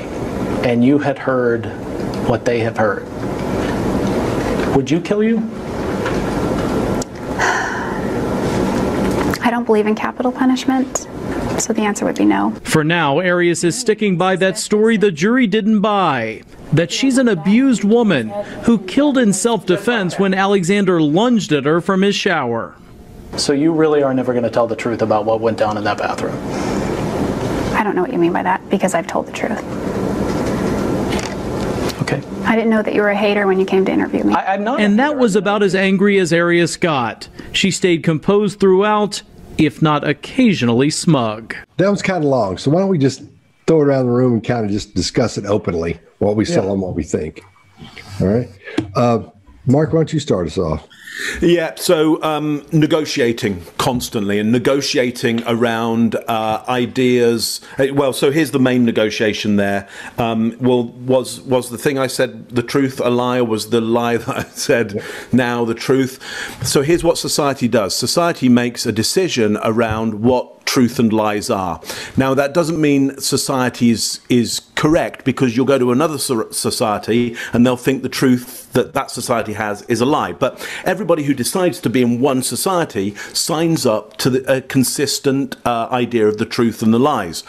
and you had heard what they have heard, would you kill you? I don't believe in capital punishment, so the answer would be no. For now, Arias is sticking by that story the jury didn't buy that she's an abused woman who killed in self defense when Alexander lunged at her from his shower. So you really are never going to tell the truth about what went down in that bathroom? I don't know what you mean by that because I've told the truth. Okay. I didn't know that you were a hater when you came to interview me. I, am not. And that was about as angry as Arias got. She stayed composed throughout, if not occasionally smug. That was kind of long. So why don't we just throw it around the room and kind of just discuss it openly, what we saw and what we think. All right. Uh, Mark, why don't you start us off? Yeah, so um, negotiating constantly and negotiating around uh, ideas. Well, so here's the main negotiation there. Um, well, was was the thing I said the truth a lie, or was the lie that I said now the truth? So here's what society does. Society makes a decision around what truth and lies are. Now, that doesn't mean society is, is correct because you'll go to another society and they'll think the truth that that society has is a lie. But everybody who decides to be in one society signs up to the, a consistent uh, idea of the truth and the lies.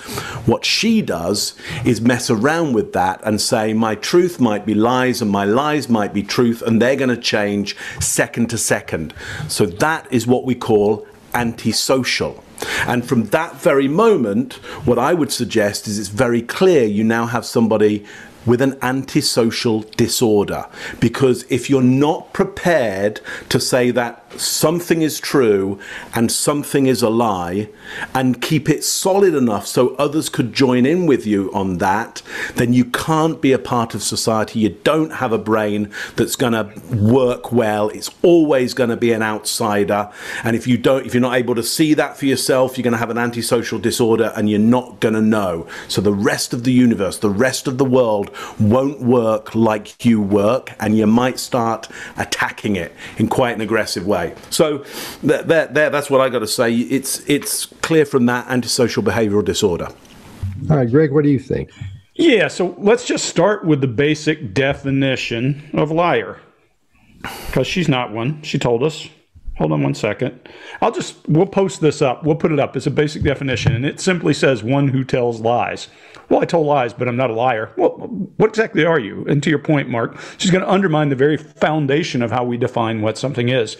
What she does is mess around with that and say, my truth might be lies and my lies might be truth, and they're going to change second to second. So that is what we call antisocial. And from that very moment, what I would suggest is it's very clear you now have somebody with an antisocial disorder. Because if you're not prepared to say that something is true and something is a lie and keep it solid enough so others could join in with you on that, then you can't be a part of society. You don't have a brain that's going to work well. It's always going to be an outsider. And if you don't, if you're not able to see that for yourself, you're going to have an antisocial disorder and you're not going to know. So the rest of the universe, the rest of the world won't work like you work and you might start attacking it in quite an aggressive way. So that, that, that, that's what I got to say. It's, it's clear from that antisocial behavioral disorder. All right, Greg, what do you think? Yeah, so let's just start with the basic definition of liar. Because she's not one. She told us. Hold on one second. I'll just, we'll post this up. We'll put it up. It's a basic definition, and it simply says one who tells lies. Well, I told lies, but I'm not a liar. Well, what exactly are you? And to your point, Mark, she's going to undermine the very foundation of how we define what something is.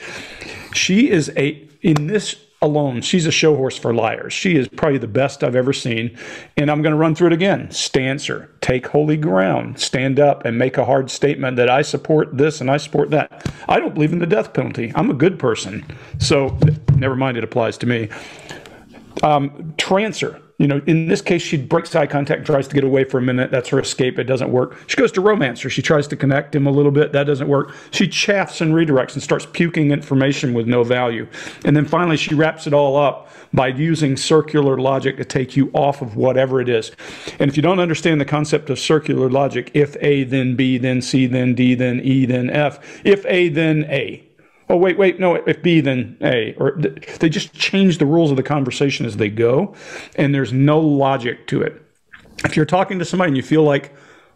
She is a, in this alone, she's a show horse for liars. She is probably the best I've ever seen. And I'm going to run through it again. Stancer, take holy ground, stand up and make a hard statement that I support this and I support that. I don't believe in the death penalty. I'm a good person. So never mind, it applies to me. Um, trancer, you know, in this case, she breaks eye contact, tries to get away for a minute. That's her escape. It doesn't work. She goes to romancer. She tries to connect him a little bit. That doesn't work. She chaffs and redirects and starts puking information with no value. And then finally, she wraps it all up by using circular logic to take you off of whatever it is. And if you don't understand the concept of circular logic, if A, then B, then C, then D, then E, then F, if A, then A oh wait wait no if b then a or they just change the rules of the conversation as they go and there's no logic to it. If you're talking to somebody and you feel like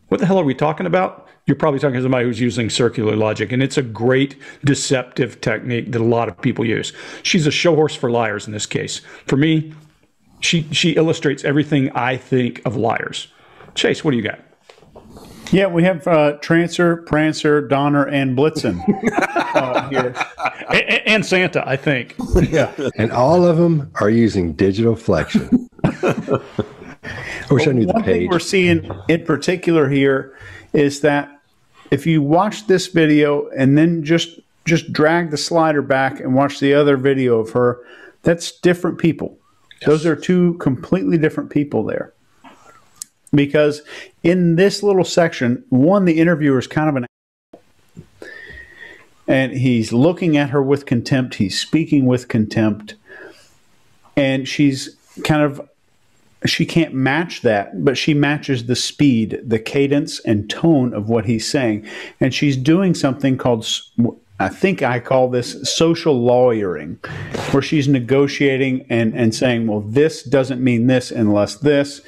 what the hell are we talking about? You're probably talking to somebody who's using circular logic and it's a great deceptive technique that a lot of people use. She's a show horse for liars in this case. For me she she illustrates everything i think of liars. Chase what do you got yeah, we have uh, Trancer, Prancer, Donner, and Blitzen uh, here, and, and, Santa, I think. Yeah, and all of them are using digital flexion. I wish I knew the One page. thing we're seeing in particular here is that if you watch this video and then just just drag the slider back and watch the other video of her, that's different people. Yes. Those are two completely different people there because in this little section, one, the interviewer is kind of an and he's looking at her with contempt. He's speaking with contempt, and she's kind of she can't match that, but she matches the speed, the cadence, and tone of what he's saying, and she's doing something called. I think I call this social lawyering, where she's negotiating and, and saying, well, this doesn't mean this unless this.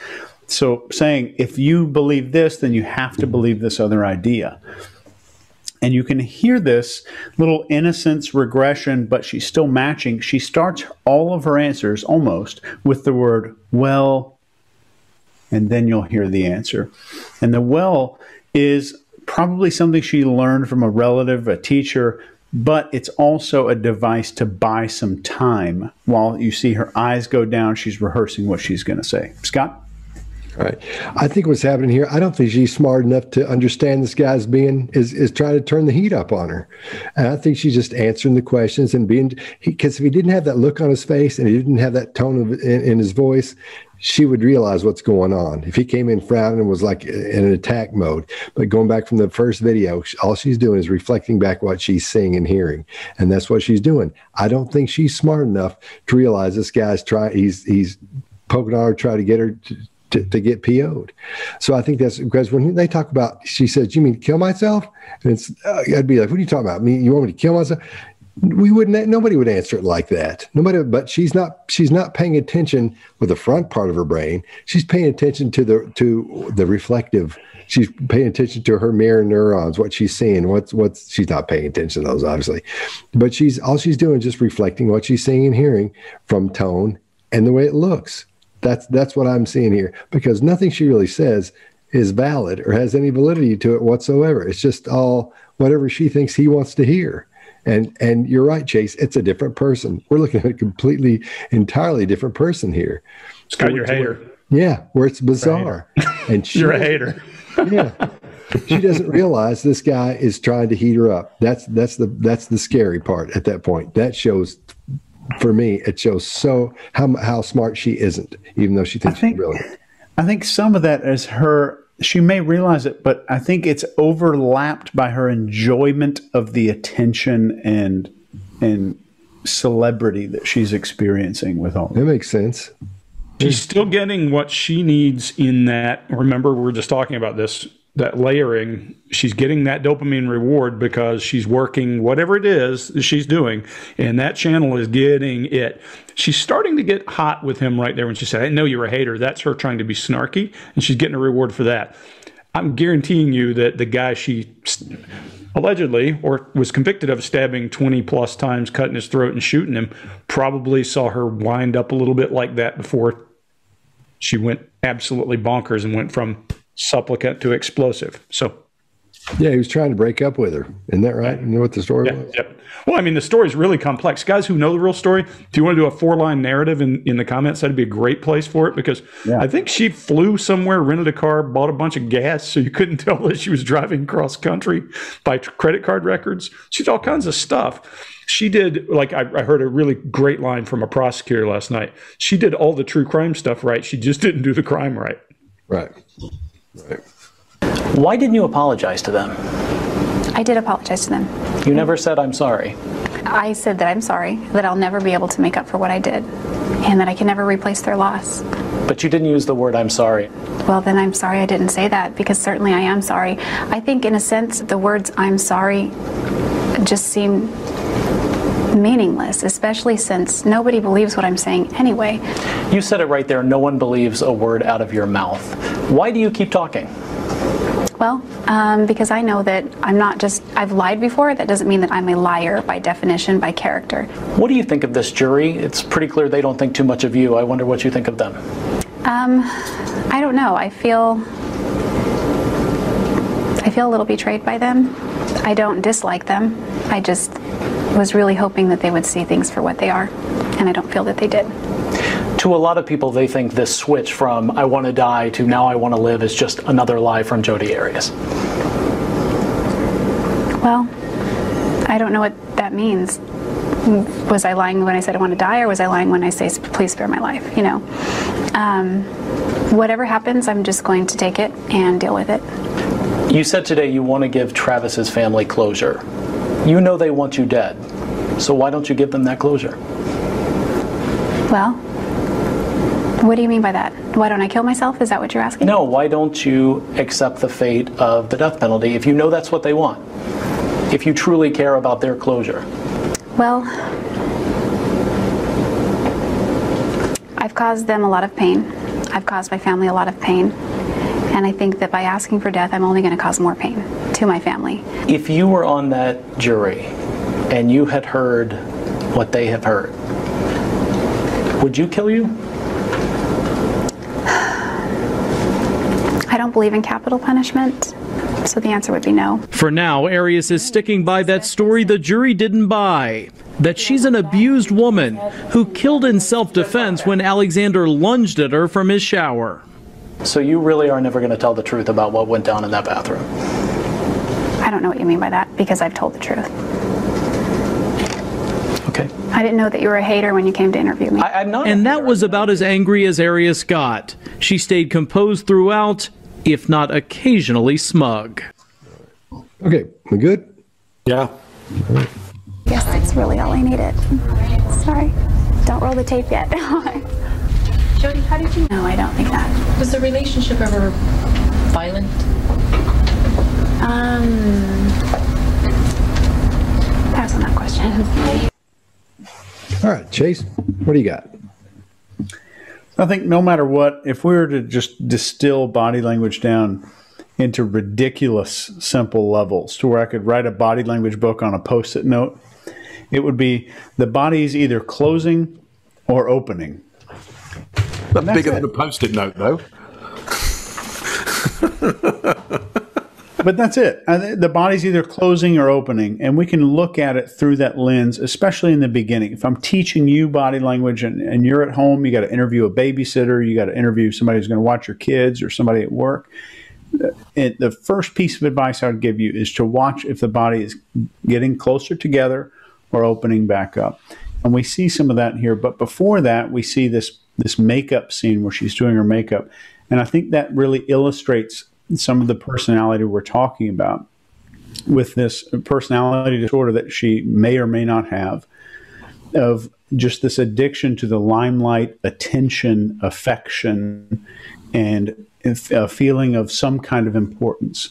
So saying if you believe this, then you have to believe this other idea. And you can hear this little innocence regression, but she's still matching. She starts all of her answers almost with the word well, and then you'll hear the answer. And the well is probably something she learned from a relative, a teacher, but it's also a device to buy some time while you see her eyes go down. She's rehearsing what she's going to say. Scott? Right. I think what's happening here, I don't think she's smart enough to understand this guy's being is is trying to turn the heat up on her. And I think she's just answering the questions and being because if he didn't have that look on his face and he didn't have that tone of in, in his voice, she would realize what's going on. If he came in frowning and was like in an attack mode, but going back from the first video, all she's doing is reflecting back what she's seeing and hearing, and that's what she's doing. I don't think she's smart enough to realize this guy's trying. He's he's poking on her, trying to get her to, to, to get PO'd. So I think that's because when they talk about, she says, "You mean kill myself?" And it's, uh, I'd be like, "What are you talking about? Me? You want me to kill myself?" We wouldn't. Nobody would answer it like that. Nobody. But she's not. She's not paying attention with the front part of her brain. She's paying attention to the to the reflective. She's paying attention to her mirror neurons, what she's seeing. What's what's she's not paying attention to those obviously, but she's all she's doing is just reflecting what she's seeing and hearing from tone and the way it looks. That's that's what I'm seeing here because nothing she really says is valid or has any validity to it whatsoever. It's just all whatever she thinks he wants to hear. And and you're right, Chase. It's a different person. We're looking at a completely, entirely different person here. Scott, you're a hater. Yeah, where it's bizarre. And she You're a hater. yeah. She doesn't realize this guy is trying to heat her up. That's that's the that's the scary part at that point. That shows for me, it shows so how how smart she isn't, even though she thinks she's brilliant. I think some of that is her. She may realize it, but I think it's overlapped by her enjoyment of the attention and and celebrity that she's experiencing with all. That makes sense. She's still getting what she needs in that. Remember, we are just talking about this that layering. She's getting that dopamine reward because she's working whatever it is she's doing, and that channel is getting it. She's starting to get hot with him right there when she said, I know you're a hater. That's her trying to be snarky, and she's getting a reward for that. I'm guaranteeing you that the guy she allegedly or was convicted of stabbing 20 plus times, cutting his throat and shooting him, probably saw her wind up a little bit like that before she went absolutely bonkers and went from supplicant to explosive. So, Yeah, he was trying to break up with her. Isn't that right? You know what the story was? yep. Well, I mean, the story is really complex. Guys who know the real story, if you want to do a four line narrative in, in the comments, that'd be a great place for it because I think she flew somewhere, rented a car, bought a bunch of gas so you couldn't tell that she was driving cross country by t- credit card records. She did all kinds of stuff. She did, like, I, I heard a really great line from a prosecutor last night. She did all the true crime stuff right. She just didn't do the crime right. Right. Why didn't you apologize to them? I did apologize to them. You never said, I'm sorry. I said that I'm sorry, that I'll never be able to make up for what I did, and that I can never replace their loss. But you didn't use the word, I'm sorry. Well, then I'm sorry I didn't say that because certainly I am sorry. I think, in a sense, the words I'm sorry just seem meaningless, especially since nobody believes what I'm saying anyway. You said it right there. No one believes a word out of your mouth. Why do you keep talking? Well, um, because I know that I'm not just, I've lied before. That doesn't mean that I'm a liar by definition, by character. What do you think of this jury? It's pretty clear they don't think too much of you. I wonder what you think of them. Um, I don't know. I feel, I feel a little betrayed by them. I don't dislike them. I just was really hoping that they would see things for what they are, and I don't feel that they did. To a lot of people, they think this switch from I want to die to now I want to live is just another lie from Jodi Arias. Well, I don't know what that means. Was I lying when I said I want to die, or was I lying when I say please spare my life? You know, um, whatever happens, I'm just going to take it and deal with it. You said today you want to give Travis's family closure. You know they want you dead. So why don't you give them that closure? Well, what do you mean by that? Why don't I kill myself? Is that what you're asking? No, why don't you accept the fate of the death penalty if you know that's what they want? If you truly care about their closure. Well, I've caused them a lot of pain. I've caused my family a lot of pain. And I think that by asking for death, I'm only going to cause more pain to my family. If you were on that jury and you had heard what they have heard, would you kill you? I don't believe in capital punishment, so the answer would be no. For now, Arias is sticking by that story the jury didn't buy that she's an abused woman who killed in self defense when Alexander lunged at her from his shower. So you really are never going to tell the truth about what went down in that bathroom? I don't know what you mean by that because I've told the truth. Okay. I didn't know that you were a hater when you came to interview me. I, am not. And that was about as angry as Arias got. She stayed composed throughout, if not occasionally smug. Okay, we good? Yeah. Right. Yes, that's really all I needed. Sorry. Don't roll the tape yet. Jodi, how did you no, I don't think that. Was the relationship ever violent? Um, pass on that question. All right, Chase, what do you got? I think no matter what, if we were to just distill body language down into ridiculous simple levels to where I could write a body language book on a post it note, it would be the body is either closing or opening. That's bigger than a post it note, though. but that's it. Uh, The body's either closing or opening, and we can look at it through that lens, especially in the beginning. If I'm teaching you body language and, and you're at home, you got to interview a babysitter, you got to interview somebody who's going to watch your kids or somebody at work. Uh, It, the first piece of advice I would give you is to watch if the body is getting closer together or opening back up. And we see some of that here. But before that, we see this this makeup scene where she's doing her makeup. And I think that really illustrates some of the personality we're talking about with this personality disorder that she may or may not have of just this addiction to the limelight, attention, affection, and a feeling of some kind of importance.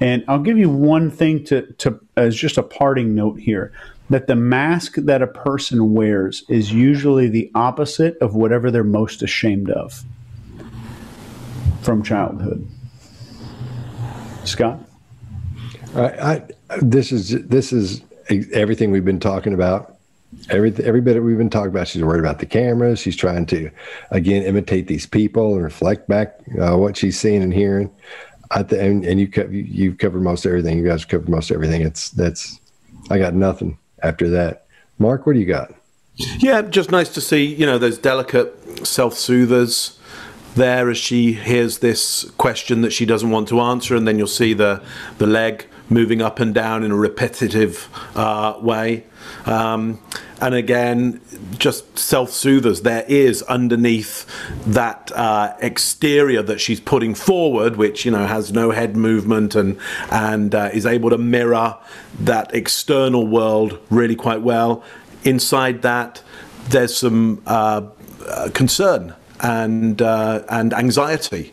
And I'll give you one thing to, to as just a parting note here that the mask that a person wears is usually the opposite of whatever they're most ashamed of from childhood. Scott? I, I this is this is everything we've been talking about. Every every bit that we've been talking about. She's worried about the cameras. She's trying to again imitate these people and reflect back uh, what she's seeing and hearing. I th- and, and you co- you've covered most everything. You guys covered most everything. It's that's I got nothing after that. Mark, what do you got? Yeah, just nice to see, you know, those delicate self soothers there as she hears this question that she doesn't want to answer, and then you'll see the, the leg moving up and down in a repetitive uh, way. Um, and again, just self soothers. There is underneath that uh, exterior that she's putting forward, which you know has no head movement and and uh, is able to mirror that external world really quite well. Inside that, there's some uh, uh, concern and uh, and anxiety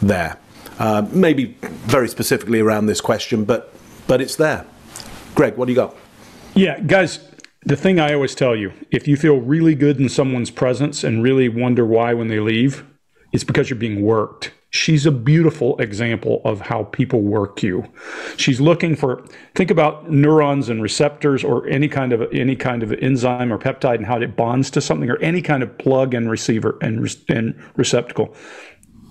there. Uh, maybe very specifically around this question, but but it's there. Greg, what do you got? Yeah, guys, the thing I always tell you if you feel really good in someone's presence and really wonder why when they leave, it's because you're being worked. She's a beautiful example of how people work you. She's looking for think about neurons and receptors or any kind of any kind of enzyme or peptide and how it bonds to something or any kind of plug and receiver and, and receptacle.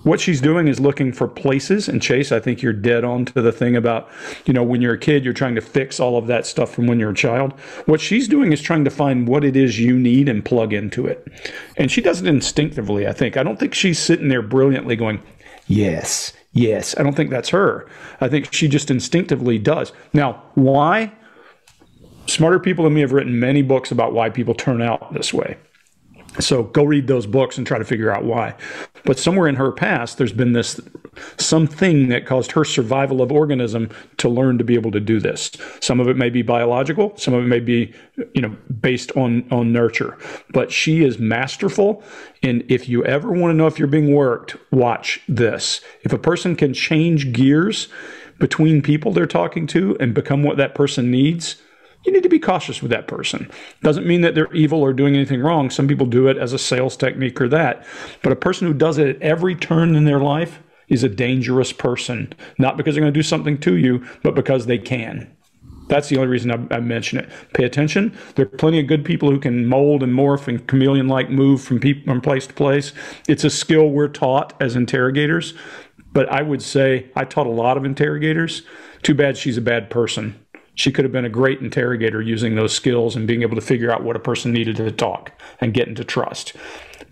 What she's doing is looking for places and chase i think you're dead on to the thing about you know when you're a kid you're trying to fix all of that stuff from when you're a child. What she's doing is trying to find what it is you need and plug into it. And she does it instinctively i think. I don't think she's sitting there brilliantly going yes yes. I don't think that's her. I think she just instinctively does. Now why? Smarter people than me have written many books about why people turn out this way so go read those books and try to figure out why. But somewhere in her past, there's been this something that caused her survival of organism to learn to be able to do this. Some of it may be biological, some of it may be, you know, based on on nurture. But she is masterful. And if you ever want to know if you're being worked, watch this. If a person can change gears between people they're talking to and become what that person needs, you need to be cautious with that person. Doesn't mean that they're evil or doing anything wrong. Some people do it as a sales technique or that. But a person who does it at every turn in their life is a dangerous person, not because they're going to do something to you, but because they can. That's the only reason I, I mention it. Pay attention. There are plenty of good people who can mold and morph and chameleon-like move from from place to place. It's a skill we're taught as interrogators. But I would say I taught a lot of interrogators. Too bad she's a bad person she could have been a great interrogator using those skills and being able to figure out what a person needed to talk and get into trust.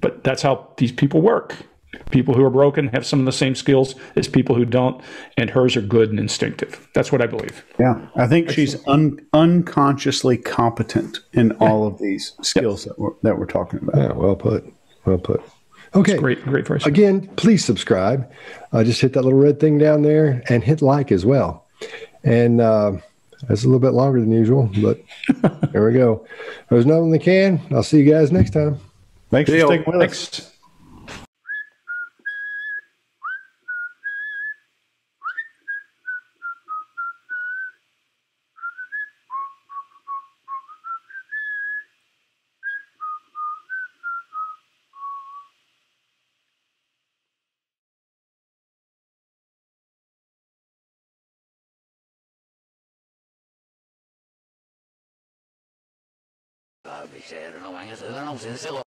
But that's how these people work. People who are broken have some of the same skills as people who don't, and hers are good and instinctive. That's what I believe. Yeah, I think she's un- unconsciously competent in all of these skills that, we're, that we're talking about. Yeah, well put. Well put. Okay. That's great, great phrase. Again, please subscribe. Uh, just hit that little red thing down there and hit like as well. And uh, that's a little bit longer than usual, but there we go. There's nothing they can. I'll see you guys next time. Thanks Deal. for sticking with us. Thanks. Bichero, no